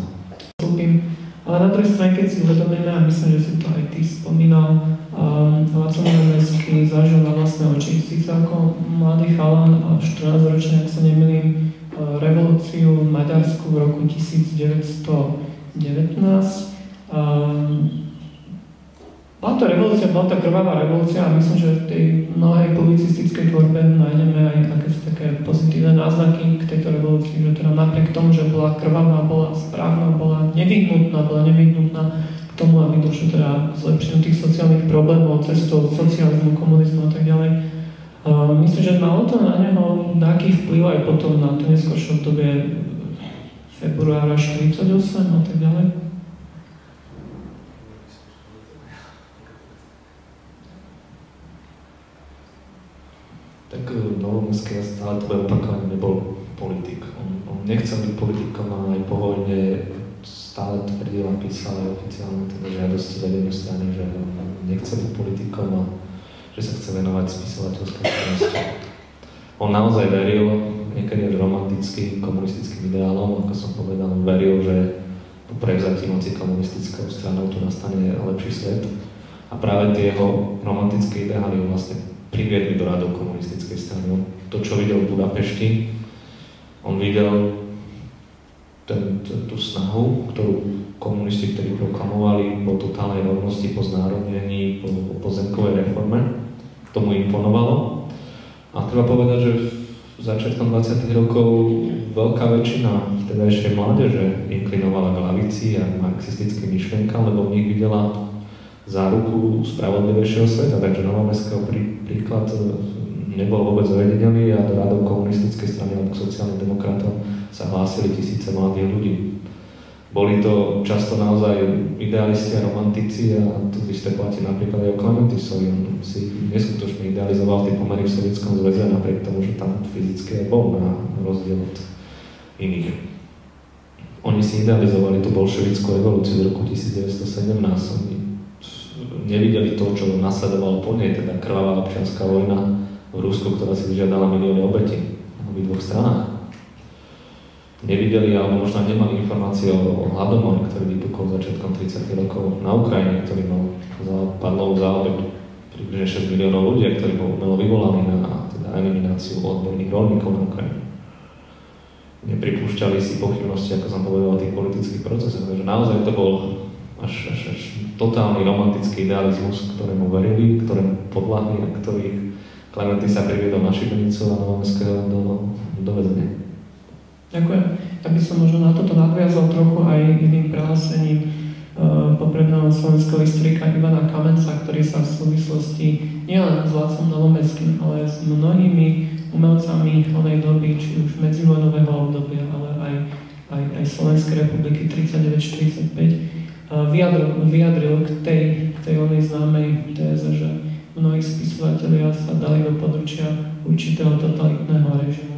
Ale na druhej strane, keď si uvedomíme, a myslím, že si to aj ty spomínal, um, Václav Nemeský zažil na vlastné oči, síce ako mladý chalan, 14-ročný, ak sa nemýlim, revolúciu v Maďarsku v roku 1919. Um, bola to revolúcia, bola to krvavá revolúcia a myslím, že v tej mnohej publicistickej tvorbe nájdeme aj také, také pozitívne náznaky k tejto revolúcii, že teda napriek tomu, že bola krvavá, bola správna, bola nevyhnutná, bola nevyhnutná tomu, aby došlo teda k zlepšeniu tých sociálnych problémov, cestou socializmu, komunizmu a tak ďalej, myslím, že malo to na neho nejaký vplyv aj potom na to neskôršie obdobie februára 48 a tak ďalej. Tak eh, Novomorský ja stále to bude opakovane nebol politik. On, on nechcel byť politikom a aj po vojne stále tvrdil a písal aj oficiálne teda žiadosti vedeniu strany, že nechce byť politikom a že sa chce venovať spisovateľskej činnosti. On naozaj veril, niekedy až romanticky, komunistickým ideálom, ako som povedal, veril, že po prevzatí moci komunistickou stranou tu nastane lepší svet. A práve tie jeho romantické ideály vlastne priviedli do radov komunistickej strany. To, čo videl v Budapešti, on videl ten, ten, tú snahu, ktorú komunisti, ktorí proklamovali po totálnej rovnosti, po znárodnení, po, po pozemkovej reforme, tomu imponovalo. A treba povedať, že v začiatkom 20. rokov veľká väčšina vtedajšej mládeže inklinovala k lavici a marxistickým myšlienkam, lebo v nich videla záruku spravodlivejšieho sveta. Takže Novomestského prí, príklad nebol vôbec ojedinelý a do radov komunistickej strany alebo sociálnych demokratov sa hlásili tisíce mladých ľudí. Boli to často naozaj idealisti a romantici a to isté platí napríklad aj o Clementisovi. On si neskutočne idealizoval tie pomery v Sovietskom zväze napriek tomu, že tam fyzicky aj bol na rozdiel od iných. Oni si idealizovali tú bolševickú revolúciu z roku 1917. Oni nevideli to, čo nasledovalo po nej, teda krvavá občianská vojna v Rusku, ktorá si vyžiadala milióny obetí na obidvoch stranách nevideli alebo možno nemali informácie o, hladomore, ktorý vypukol začiatkom 30. rokov na Ukrajine, ktorý mal padlo za približne 6 miliónov ľudí, ktorí bol umelo vyvolaný na teda elimináciu odborných rolníkov na Ukrajine. Nepripúšťali si pochybnosti, ako som povedal, o tých politických procesoch, takže naozaj to bol až, až, až totálny romantický idealizmus, ktorému verili, ktorému podľahli a ktorých Klementy sa priviedol na Šibenicu a Novomestského do, do väzenia. Ďakujem. Tak by som možno na toto nadviazal trochu aj iným prehlásením uh, popredného slovenského historika Ivana Kamenca, ktorý sa v súvislosti nielen s Vácom Novomestským, ale s mnohými umelcami onej doby, či už medzivojnového obdobia, ale aj, aj, aj Slovenskej republiky 39-45, uh, vyjadril, vyjadril k tej, tej onej známej téze, že mnohí spisovatelia sa dali do područia určitého totalitného režimu.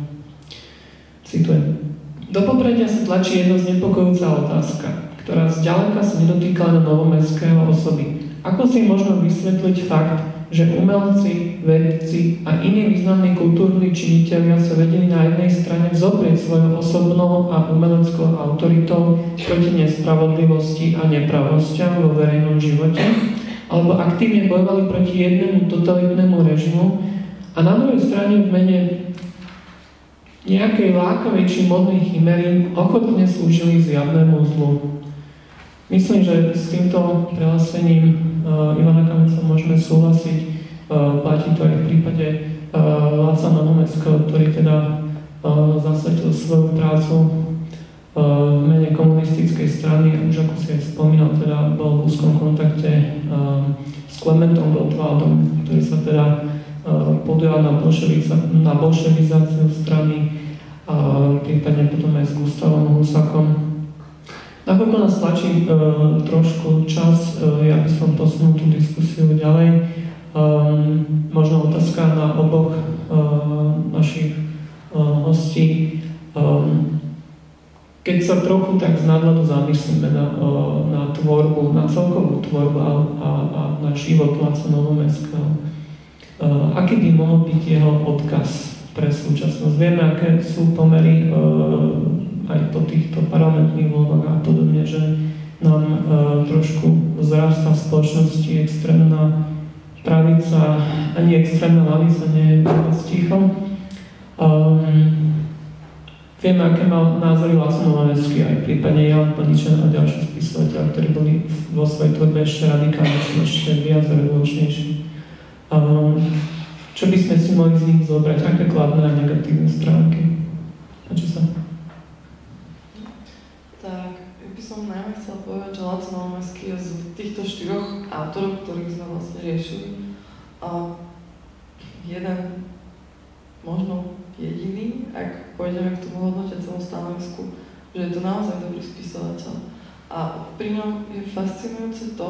Citujem. Do popredia sa tlačí jedna znepokojúca otázka, ktorá zďaleka sa nedotýka len novomestského osoby. Ako si možno vysvetliť fakt, že umelci, vedci a iní významní kultúrni činiteľia sa vedeli na jednej strane zoprieť svojou osobnou a umeleckou autoritou proti nespravodlivosti a nepravostiam vo verejnom živote, alebo aktívne bojovali proti jednému totalitnému režimu a na druhej strane v mene nejakej lákavej či modnej chimery ochotne slúžili zjavnému zlu. Myslím, že s týmto prehlásením uh, Ivana Kameca môžeme súhlasiť. Uh, platí to aj v prípade uh, Laca Novomestského, ktorý teda zasvetil svoju prácu v mene komunistickej strany, už ako si aj spomínal, teda bol v úzkom kontakte s Klementom Gottwaldom, ktorý sa teda podujal na, na bolševizáciu strany a prípadne potom aj s Gustavom Husakom. Nakoľko nás tlačí e, trošku čas, e, ja by som posunul tú diskusiu ďalej. Um, možno otázka na oboch uh, našich uh, hostí. Um, keď sa trochu tak z nadhľadu zamyslíme na, na tvorbu, na celkovú tvorbu a, a, a na život Laca Novomestského, uh, aký by mohol byť jeho odkaz pre súčasnosť? Vieme, aké sú pomery uh, aj po týchto parlamentných voľbách a podobne, že nám e, trošku vzrastá v spoločnosti extrémna pravica, ani extrémna lavica nie je vôbec ticho. Um, vieme, aké mal názory Laco Novanecký, aj prípadne Jan Paničan a ďalší spisovateľ, ktorí boli vo svojej tvorbe ešte radikálnejší, ešte viac revolučnejší. Um, čo by sme si mohli z nich zobrať, aké kladné a negatívne stránky? A sa? som najmä chcel povedať, že Laco Malmeský je z týchto štyroch autorov, ktorých sme vlastne riešili, a jeden, možno jediný, ak pôjdeme k tomu hodnotiacemu stanovisku, že je to naozaj dobrý spisovateľ. A pri ňom je fascinujúce to,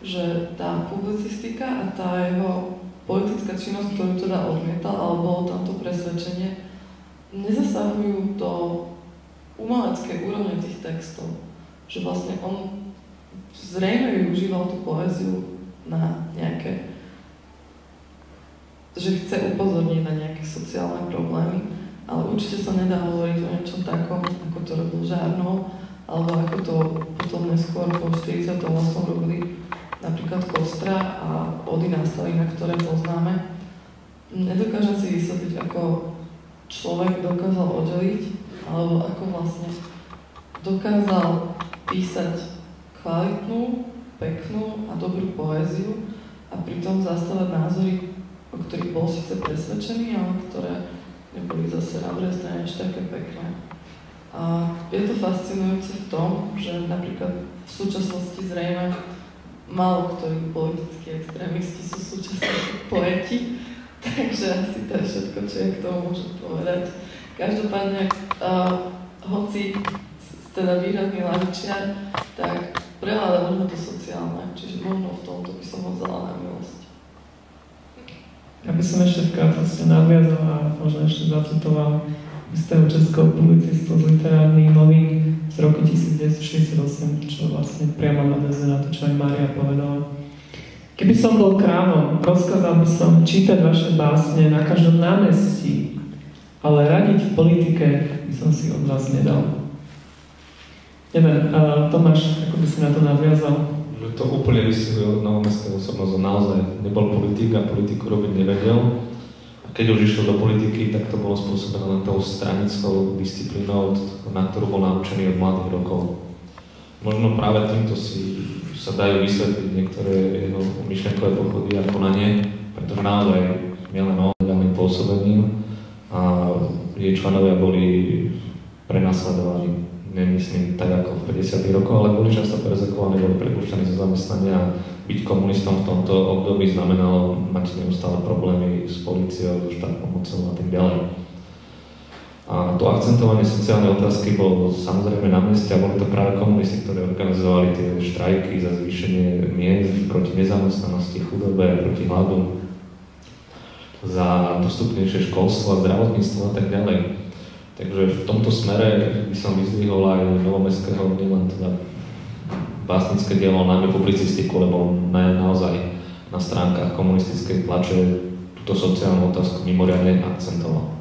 že tá publicistika a tá jeho politická činnosť, ktorú teda odmietal, alebo bolo tamto presvedčenie, nezasahujú do umeleckej úrovne tých textov že vlastne on zrejme využíval tú poéziu na nejaké že chce upozorniť na nejaké sociálne problémy, ale určite sa nedá hovoriť o niečom takom, ako to robil Žárno, alebo ako to potom neskôr po 48. robili napríklad Kostra a Ody na ktoré poznáme. Nedokážem si vysvetliť, ako človek dokázal oddeliť, alebo ako vlastne dokázal písať kvalitnú, peknú a dobrú poéziu a pritom zastávať názory, o ktorých bol síce presvedčený, ale ktoré neboli zase na druhej strane ešte také pekné. A je to fascinujúce v tom, že napríklad v súčasnosti zrejme málo ktorí politickí extrémisti sú súčasní poeti, takže asi to je všetko, čo je k tomu môžem povedať. Každopádne, uh, hoci teda výrazný lavičiar, tak prehľada možno to sociálne, čiže možno v tomto by som ho vzala na milosť. Ja by som ešte v krátkosti nadviazal a možno ešte zacitoval istého českého publicistu z literárnych novín z roku 1968, čo vlastne priamo nadviazuje na to, čo aj Mária povedala. Keby som bol krávom, rozkázal by som čítať vaše básne na každom námestí, ale radiť v politike by som si od vás nedal. Neviem, uh, Tomáš, ako by si na to nadviazal? To úplne vystihuje novomestskú osobnosť, on naozaj nebol politik a politiku robiť nevedel. A keď už išiel do politiky, tak to bolo spôsobené len tou stranickou disciplínou, na ktorú bol naučený od mladých rokov. Možno práve týmto si sa dajú vysvetliť niektoré jeho myšlenkové pochody a konanie, pretože naozaj nielen o legálnym pôsobením a jej členovia boli prenasledovaní nemyslím tak ako v 50. rokoch, ale boli často prezekovaní, boli prepušťaní zo zamestnania. Byť komunistom v tomto období znamenalo mať neustále problémy s policiou, so štátnou mocou a tým ďalej. A to akcentovanie sociálnej otázky bolo samozrejme na mieste a boli to práve komunisti, ktorí organizovali tie štrajky za zvýšenie miest proti nezamestnanosti, chudobe, proti hladu, za dostupnejšie školstvo zdravotníctvo a tak ďalej. Takže v tomto smere by som vyzdvihol aj Novomestského nielen teda básnické dielo, najmä publicistiku, lebo on naozaj na stránkach komunistickej tlače túto sociálnu otázku mimoriadne akcentoval.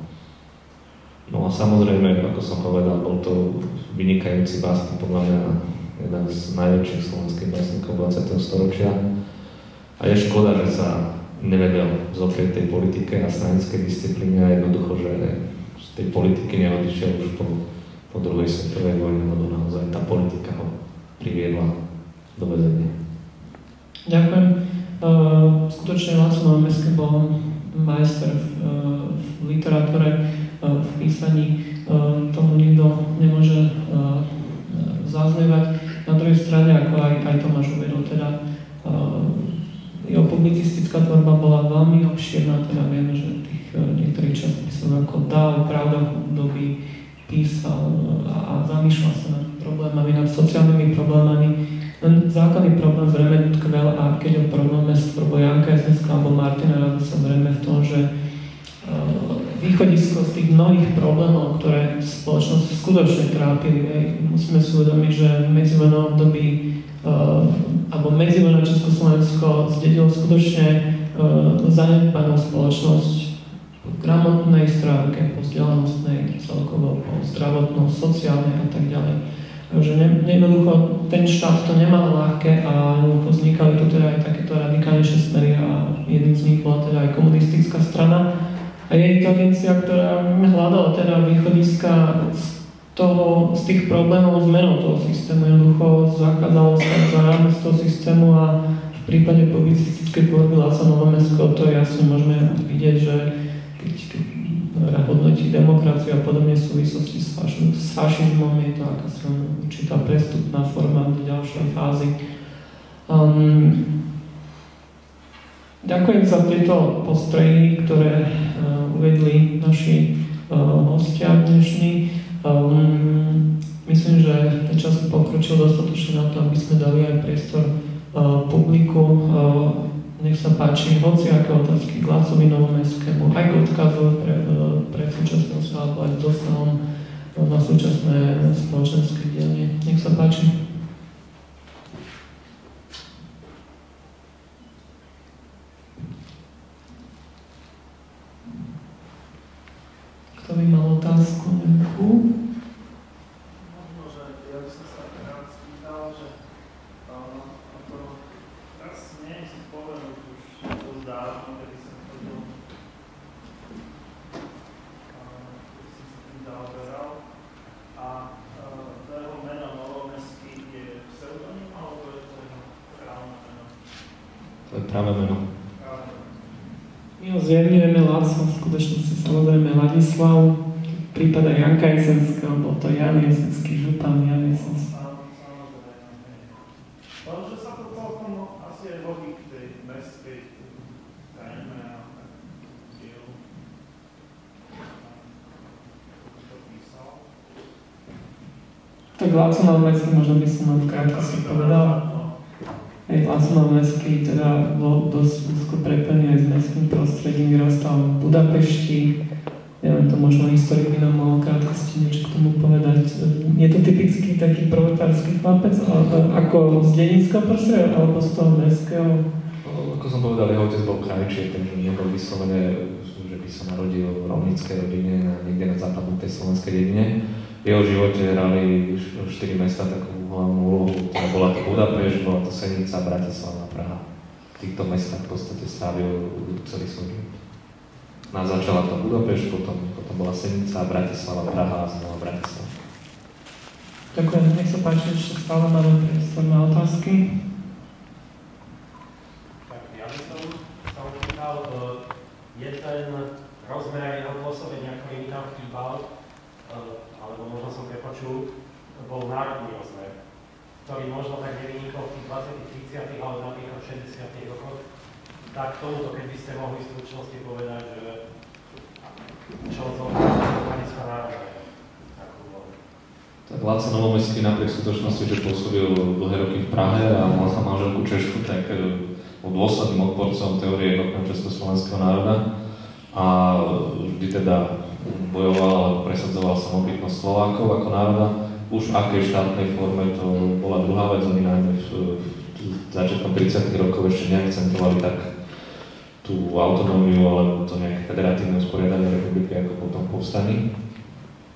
No a samozrejme, ako som povedal, bol to vynikajúci básnik, podľa mňa jeden z najväčších slovenských básnikov 20. storočia. A je škoda, že sa nevedel zoprieť tej politike a stranickej disciplíne a jednoducho, že tej politiky neodišiel už po, po druhej svetovej vojne, lebo naozaj tá politika ho priviedla do väzenia. Ďakujem. Uh, skutočne Laco Novemeské bol majster v, v literatúre, v písaní, tomu nikto nemôže zazlievať. Na druhej strane, ako aj, aj Tomáš uvedol, teda jeho publicistická tvorba bola veľmi obširná, teda vieme, že tých niektorých časopisov ako Dal, Pravda doby písal a, a zamýšľal sa nad problémami, nad sociálnymi problémami. Len základný problém zrejme tkvel a keď o probléme s tvorbou Janka Jesenska alebo Martina Radu sa zrejme v tom, že východisko z tých mnohých problémov, ktoré spoločnosť skutočne trápili. Musíme si uvedomiť, že v medzivojnovom období alebo medzivojnové Československo zdedilo skutočne zanedbanú spoločnosť po gramotnej stránke, po vzdelanostnej, celkovo po zdravotnom, sociálnej a tak ďalej. Takže ne, jednoducho ten štát to nemal ľahké a vznikali tu teda aj takéto radikálnejšie smery a jedným z nich bola teda aj komunistická strana, a je to agencia, ktorá hľadala teda východiska z, toho, z tých problémov zmenou toho systému. Jednoducho zakázalo sa za rámec toho systému a v prípade publicistickej tvorby Láca Novomesko to jasne môžeme vidieť, že hodnotí demokraciu a podobne v súvislosti s, faši, s fašizmom, je to akási určitá prestupná forma do ďalšej fázy. Um, ďakujem za tieto postrehy, ktoré uvedli naši uh, hostia dnešní. Um, myslím, že čas pokročil dostatočne na to, aby sme dali aj priestor uh, publiku. Uh, nech sa páči, hoci aké otázky k Lacovi Novomestskému, aj k odkazu pre, pre súčasnosť alebo aj dosahom na súčasné spoločenské dielne. Nech sa páči. Kto by mal otázku nejakú? Možno, že ja by som sa rád spýtal, že to teraz nie si spomenúť už dosť dávno, kedy som chodil, kedy som sa tým zaoberal. A to jeho meno Novomestský je pseudonym, alebo je to jeho právne meno? To je práve meno. My ho zjavňujeme Láco, v skutočnosti samozrejme Ladislav, prípada Janka Jesenského, bol to Jan Jesenský, župan Jan Jesenský. Tak Láco Novomecký možno by som len v krátkosti povedal. Hej, Láco Novomecký teda bol dosť úzko prepojený aj s mestským prostredím, vyrastal v Budapešti, neviem, to možno historik by nám mohol krátkosti niečo k tomu povedať. Je to typický taký proletársky chlapec, ale ako z dedinského prostredia, alebo z toho mestského? Ako som povedal, jeho otec bol krajčie, takže nebol vyslovene, že by sa narodil v rovnickej rodine, niekde na západnutej slovenskej dedine. V jeho živote hrali už 4 mesta takú hlavnú úlohu, ktorá bola to Budapešť, bola to Senica, Bratislava, Praha. V týchto mestách v podstate strávil celý svoj život. Na začala to Budapešť, potom, potom bola Senica, Bratislava, Praha a znova Bratislava. Ďakujem, nech sa páči, ešte stále máme priestor na otázky. Tak ja by som sa opýtal, e, je ten rozmer jeho pôsobenia, ktorý mi tam chýbal, alebo možno som prepočul, bol národný rozmer, ktorý možno tak nevynikol v tých 20 30 alebo napríklad 60 rokoch. Tak tomuto, keby ste mohli v stručnosti povedať, že čo zo hľadiska národného. Tak Láca Novomestský napriek skutočnosti, že pôsobil dlhé roky v Prahe a mal sa manželku Češku, tak e, bol dôsledným odporcom teórie jednotného československého národa a vždy teda bojoval presadzoval samobytnosť Slovákov ako národa. Už v akej štátnej forme to bola druhá vec, oni najmä v, v začiatkom 30. rokov ešte neakcentovali tak tú autonómiu alebo to nejaké federatívne usporiadanie republiky ako potom povstaní.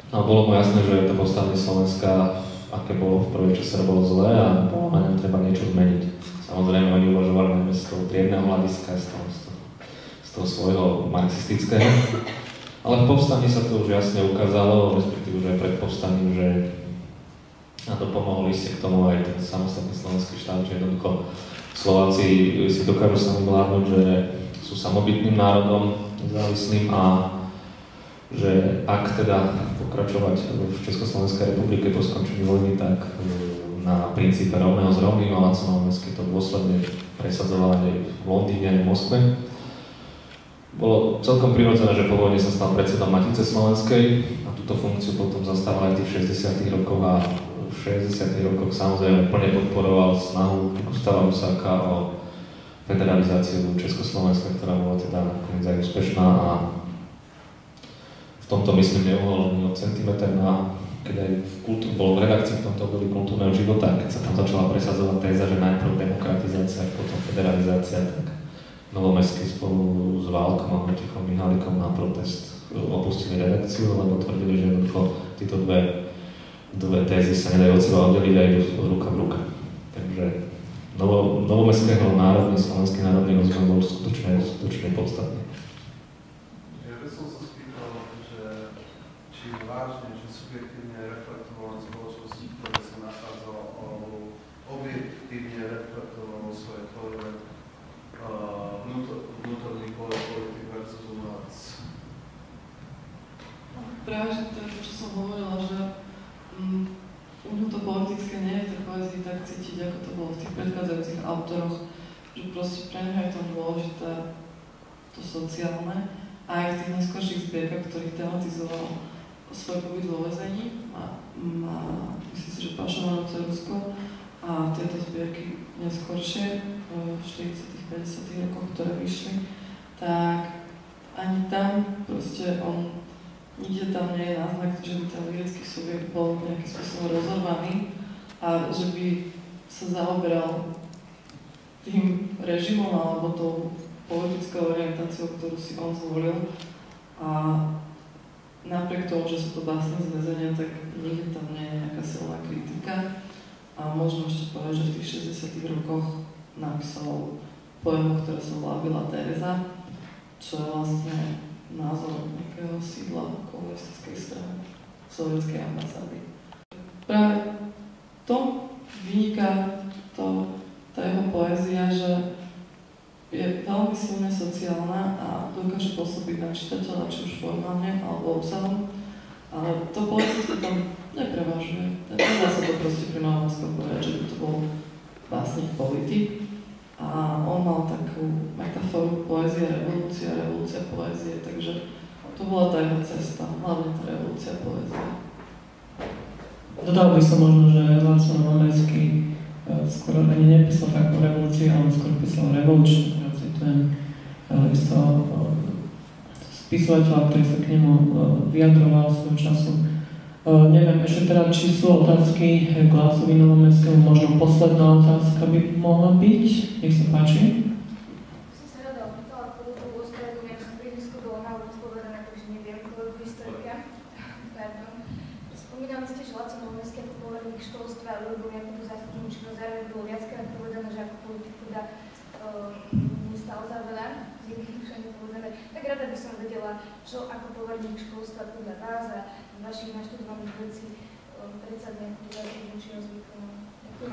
A bolo mu jasné, že to povstanie Slovenska, aké bolo v prvej čase, bolo zlé a bolo na ňom treba niečo zmeniť. Samozrejme, oni uvažovali najmä z toho triedného hľadiska, z toho, z toho, z toho svojho marxistického. Ale v povstaní sa to už jasne ukázalo, respektíve už aj pred povstaním, že a to pomohol iste k tomu aj ten samostatný slovenský štát, že jednoducho Slováci si dokážu sami vládnuť, že sú samobytným národom, nezávislým a že ak teda pokračovať v Československej republike po skončení vojny, tak na princípe rovného s rovným a Laco Novomestský to dôsledne presadzovali v Londýne, v Moskve. Bolo celkom prirodzené, že po vojne sa stal predsedom Matice Slovenskej a túto funkciu potom zastával aj v tých 60. rokoch a v 60. rokoch samozrejme plne podporoval snahu Gustava Husáka o federalizáciu Československa, ktorá bola teda nakoniec aj úspešná a v tomto myslím neuhol ani od centimeter na keď aj v kultúr, bol v redakcii v tomto období kultúrneho života, keď sa tam začala presadzovať téza, že najprv demokratizácia, potom federalizácia, tak Novomestský spolu s Válkom a Vojtichom Mihalikom na protest opustili redakciu, lebo tvrdili, že jednoducho títo dve, dve tézy sa nedajú od seba oddeliť aj ruka v ruka. Takže Novo, Novomestského národný, slovenský národný rozvoj bol skutočne, skutočne podstatný. Ja by som sa spýtal, že či vážne, že subjektívne reflektoval spoločnosti, ktoré sa nachádzalo, alebo objektívne reflektoval svoje tvorbe vnútorný politik versus umelec. Práve, že to je to, čo som hovorila, že mm, u mňa to politické nie je tak poezii tak cítiť, ako to bolo v tých predchádzajúcich autoroch, že proste pre mňa je to dôležité to sociálne a aj v zbierkach, ktorých tematizoval svoj pobyt vo vezení, má, má myslím si, že Pašovanú Rusko a tieto zbierky neskôršie, v 40 50 rokoch, ktoré vyšli, tak ani tam proste on, nikde tam nie je náznak, že by ten lirický subjekt bol nejakým spôsobom rozorvaný a že by sa zaoberal tým režimom alebo tou politickou orientáciou, ktorú si on zvolil. A napriek tomu, že sú to básne z tak nikde tam nie je nejaká silná kritika. A možno ešte povedať, že v tých 60 rokoch napísal poemu, ktoré sa volá Vila Teresa, čo je vlastne názor nejakého sídla komunistickej strany sovietskej ambasády. Práve to vyniká to, tá jeho poézia, že je veľmi silne sociálna a dokáže pôsobiť na čitateľa, či už formálne alebo obsahom, ale to politické tam neprevažuje. Nedá sa to proste pri Malomskom povedať, že by to bol básnik politik, a on mal takú metaforu poézie, revolúcia, revolúcia, poézie, takže to bola tá jeho cesta, hlavne tá revolúcia, poézie. Dodal by som možno, že Láco Novomestský e, skoro ani nepísal takú revolúciu, ale skôr písal revolučnú, citujem isto e, spisovateľa, ktorý sa k nemu e, vyjadroval svojho času neviem ešte teda, či sú otázky k Lásovi Novomestskému, možno posledná otázka by mohla byť. Nech sa páči. Som sa rada opýtala, ako to ospravedlňujem, ak som príliš doma, lebo spovedané, takže neviem, koľko historika. Pardon. Spomínali ste, že Laco Novomestský ako poverník školstva a urobil nejakú zástupnú činnosť, zároveň bolo viackrát povedané, že ako politik teda um, nestal za veľa, z iných už ani povedané. Tak rada by som vedela, čo ako poverník školstva podľa vás a vašich naštudovaných vecí predsa nejakú zásadnú činnosť vykonal.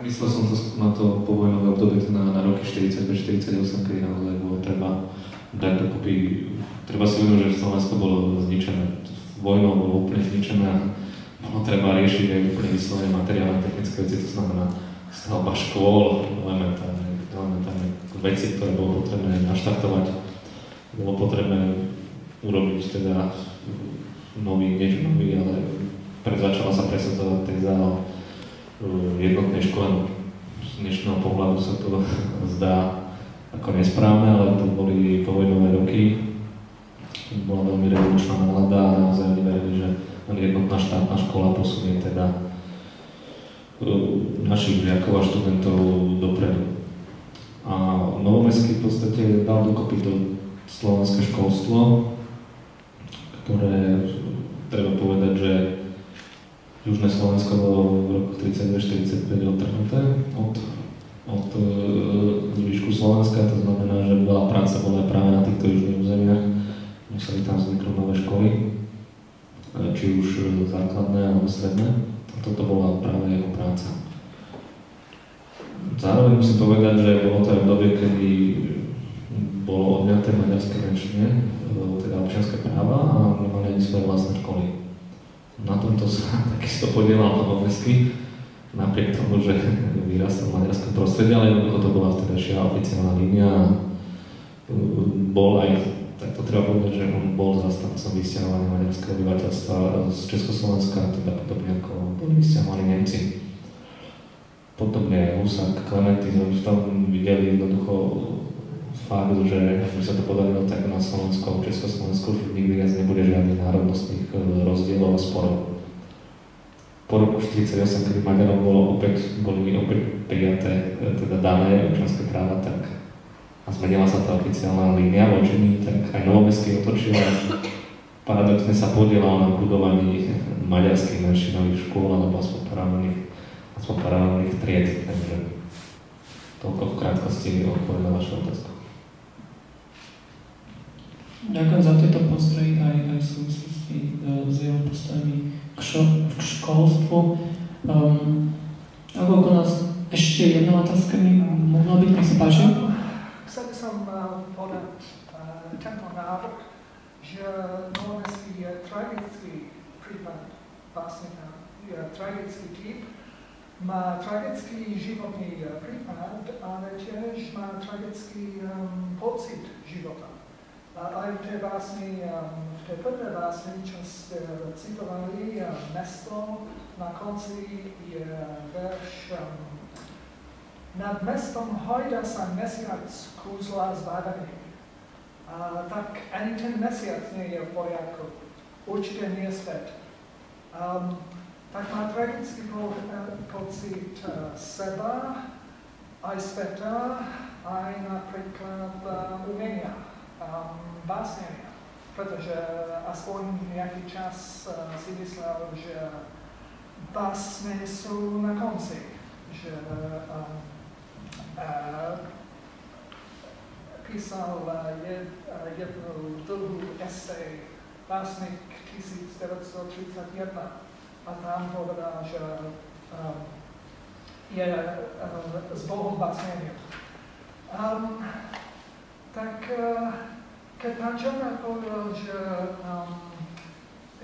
Myslel som to na to povojnové obdobie, na, na roky 45-48, kedy naozaj bolo treba dať dokopy, treba si uvedomiť, že Slovensko bolo zničené, vojnou bolo úplne zničené a bolo treba riešiť aj úplne vyslovene materiálne technické veci, to znamená stavba škôl, elementárne, elementárne veci, ktoré bolo potrebné naštartovať. Bolo potrebné urobiť teda nový, niečo nový, ale začala sa presadzovať téza o e, jednotnej škole. Z dnešného pohľadu sa to zdá ako nesprávne, ale to boli povojnové roky. Bola veľmi revolučná nálada a naozaj oni verili, že jednotná štátna škola posunie teda e, našich žiakov a študentov dopredu. A Novomestský v podstate dal dokopy to slovenské školstvo, ktoré treba povedať, že Južné Slovensko bolo v roku 32-45 odtrhnuté od, od zvyšku e, Slovenska, to znamená, že bola práca bola práve na týchto južných územiach. Museli tam vzniknúť nové školy, e, či už základné alebo stredné. Toto bola práve jeho práca. Zároveň musím povedať, že bolo to aj obdobie, kedy bolo odňaté tej maďarskej menšine, občianské práva a nemali ani svoje vlastné školy. Na tomto sa takisto podielal Novomestský, napriek tomu, že vyrastal v maďarskom prostredí, ale jednoducho to bola vtedajšia oficiálna línia. Bol aj, tak to treba povedať, že on bol zastancom vysťahovania maďarského obyvateľstva z Československa, teda podobne ako boli vysťahovaní Nemci. Podobne Husak, Klementy tom videli jednoducho fakt, že by sa to podarilo, tak na Slovensku a Československu nikdy viac nebude žiadnych národnostných rozdielov a sporov po roku 1948, kedy Maďarom bolo opäť, boli opäť prijaté e, teda dané občanské práva, tak a zmenila sa tá oficiálna línia voči tak aj Novomestský otočil a paradoxne sa podielal na budovaní maďarských menšinových škôl alebo aspoň paralelných, aspoň paralelných tried. Takže toľko v krátkosti odpoviem na vašu otázku. Ďakujem za tieto postrehy aj, aj v súvislosti uh, s jeho postojmi k, šo, k školstvu. Um, ako nás ešte jedna otázka mi mohla byť, nech sa páči. Chcel by som uh, podať uh, tento návrh, že Novomecký je tragický prípad básnika, je tragický typ, má tragický životný prípad, ale tiež má tragický um, pocit života. Aj v tej básni, v tej prvej básni, čo ste citovali, mesto, na konci je verš nad mestom hojda sa mesiac kúzla zbadaný. A tak ani ten mesiac nie je v poriadku. Určite nie svet. Um, tak má tragický po, pocit uh, seba, aj sveta, aj napríklad uh, umenia um, pretože aspoň nejaký čas uh, si myslel, že básne sú na konci, že písal jed, uh, jednu dlhú esej básnik 1931 a tam povedal, že je s Bohom básnením. Um, tak keď pán Černá povedal, že um,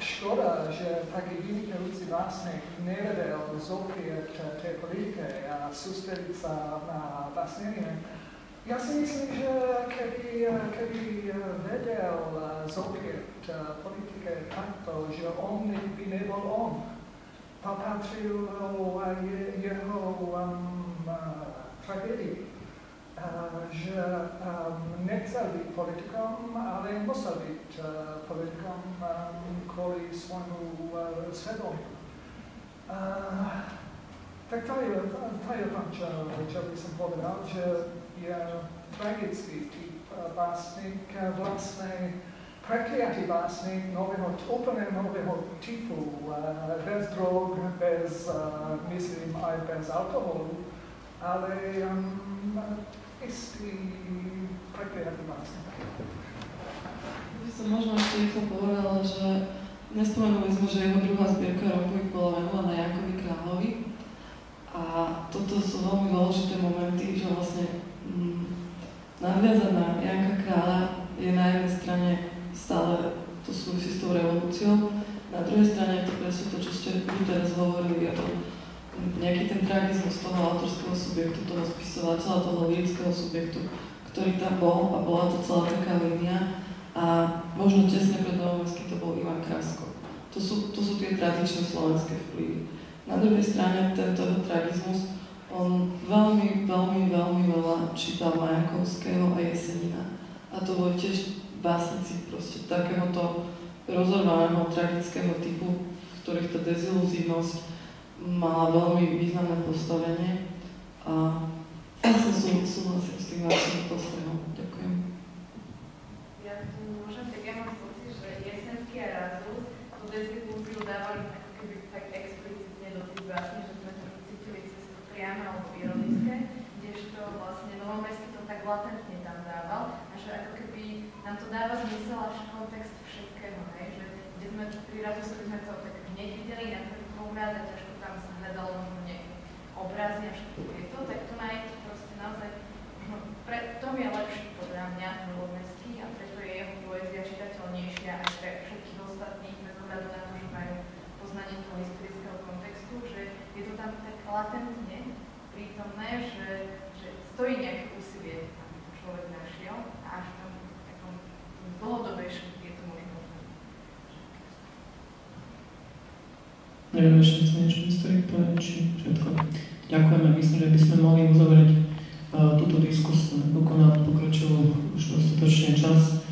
škoda, že taký vynikajúci básnik nevedel zoprieť tej politike a sústrediť sa na básnenie, ja si myslím, že keby, keby vedel zoprieť politike takto, že on by nebol on, to patrilo aj jeho um, tragédii že nechcel byť politikom, ale musel byť politikom kvôli svojmu svedomiu. Tak to je, to je to, čo, čo by som povedal, že je tragický typ básnik, vlastne prekliatý básnik nového, úplne nového typu, bez drog, bez, myslím, aj bez alkoholu, ale um, istý. By som možno ešte rýchlo povedala, že nespomenuli sme, že jeho druhá zbierka Rompuj bola venovaná Jankovi Královi. A toto sú veľmi dôležité momenty, že vlastne mm, nadviazať na Janka Kráľa je na jednej strane stále to súvisí s tou revolúciou, na druhej strane je to presne to, čo ste vy teraz hovorili o tom, nejaký ten tragizmus toho autorského subjektu, toho spisovateľa, toho lirického subjektu, ktorý tam bol a bola to celá taká línia a možno tesne pred Novomestským to bol Ivan Krasko. To sú, to sú tie tradičné slovenské vplyvy. Na druhej strane tento tragizmus, on veľmi, veľmi, veľmi veľa čítal Majakovského a Jesenina. A to boli tiež básnici proste takéhoto rozorvaného, tragického typu, v ktorých tá deziluzívnosť mala veľmi významné postavenie a sú, súhlasím s tým vašim postojom. Ďakujem. Ja tu môžem, tak ja mám pocit, že Jesenský a Razus tú distribúciu dávali ako explicitne do tých básní, že sme to to priame alebo ironické, kdežto vlastne Novomestský to tak latentne tam dával a že ako keby nám to dáva zmysel až v kontexte všetkého, hej? že kde sme pri Razusovi sme to tak hneď videli na prvýkrát a ťažko povedalo mne obrazy a všetko tieto, tak to má je proste naozaj, no, pre, tom je lepší podľa mňa Hrolovneský a preto je jeho poézia čitateľnejšia aj pre všetkých ostatných, bez ohľadu na to, že majú poznanie toho historického kontextu, že je to tam tak latentne prítomné, že, že stojí nejaké úsilie, tam človek našiel a až v tom dlhodobejšom chce niečo historik povedať, či všetko. Ďakujeme, myslím, že by sme mohli uzavrieť uh, túto diskusiu, ako nám už dostatočne čas.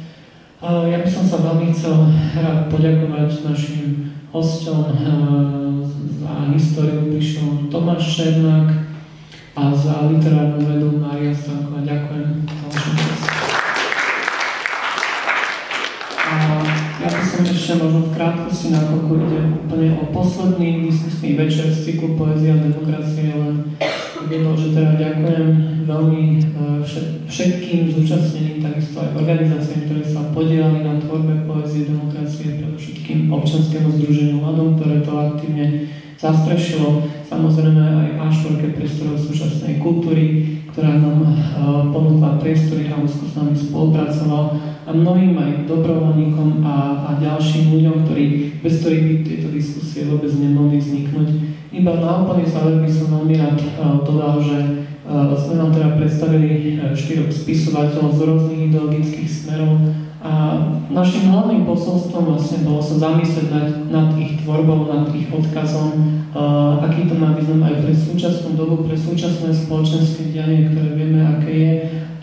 Uh, ja by som sa veľmi chcel rád poďakovať našim hostom uh, za históriu prišiel Tomáš Černák a za literárnu vedu Mária Stanková. Ďakujem ešte možno v krátkosti, nakoľko ide úplne o posledný diskusný večer z cyklu Poézia a demokracie, len uvedol, že teda ďakujem veľmi e, všetkým zúčastneným, takisto aj organizáciám, ktoré sa podielali na tvorbe poézie demokracie, predovšetkým občanskému združeniu Mladom, ktoré to aktívne zastrešilo, samozrejme aj A4 priestorov súčasnej kultúry, ktorá nám uh, ponúkla priestory úzko s nami spolupracoval a mnohým aj dobrovoľníkom a, a ďalším ľuďom, ktorí, bez ktorých by tieto diskusie vôbec nemohli vzniknúť. Iba na úplný záver by som veľmi rád uh, dodal, že uh, sme vám teda predstavili štyroch spisovateľov z rôznych ideologických smerov a našim hlavným posolstvom vlastne bolo sa zamyslieť nad, nad ich tvorbou, nad ich odkazom, uh, aký to má význam aj pre súčasnú dobu, pre súčasné spoločenské dianie, ktoré vieme, aké je.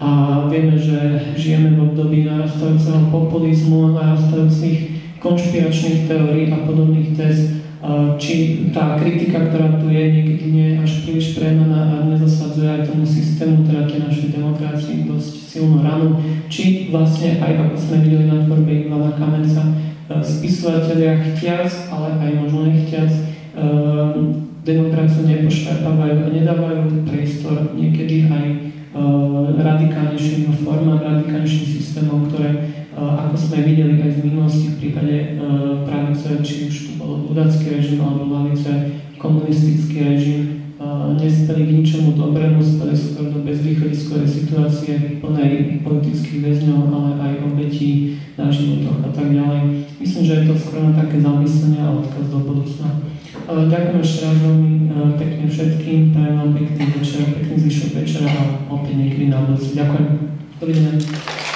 A vieme, že žijeme v období narastajúceho populizmu, narastajúcich konšpiračných teórií a podobných test, či tá kritika, ktorá tu je, niekedy nie je až príliš prehnaná a nezasadzuje aj tomu systému, teda tej našej demokracii dosť silnú ranu, či vlastne aj ako sme videli na tvorbe Ivana Kamenca, e, spisovateľia chtiac, ale aj možno nechtiac, e, demokraciu nepošľapávajú a nedávajú priestor niekedy aj e, radikálnejším formám, radikálnejším systémom, ktoré ako sme videli aj z minulosti v prípade pravice, či už tu bol ľudácky režim alebo lavice, komunistický režim, nespeli k ničomu dobrému, speli skôr do bezvýchodiskovej situácie plnej politických väzňov, ale aj obetí na životoch a tak ďalej. Myslím, že je to skôr také zamyslenie a odkaz do budúcna. Ďakujem ešte raz veľmi pekne všetkým, prajem vám pekný večer, pekný zvyšok večera a opäť niekedy na budúci. Ďakujem. Dovidenia.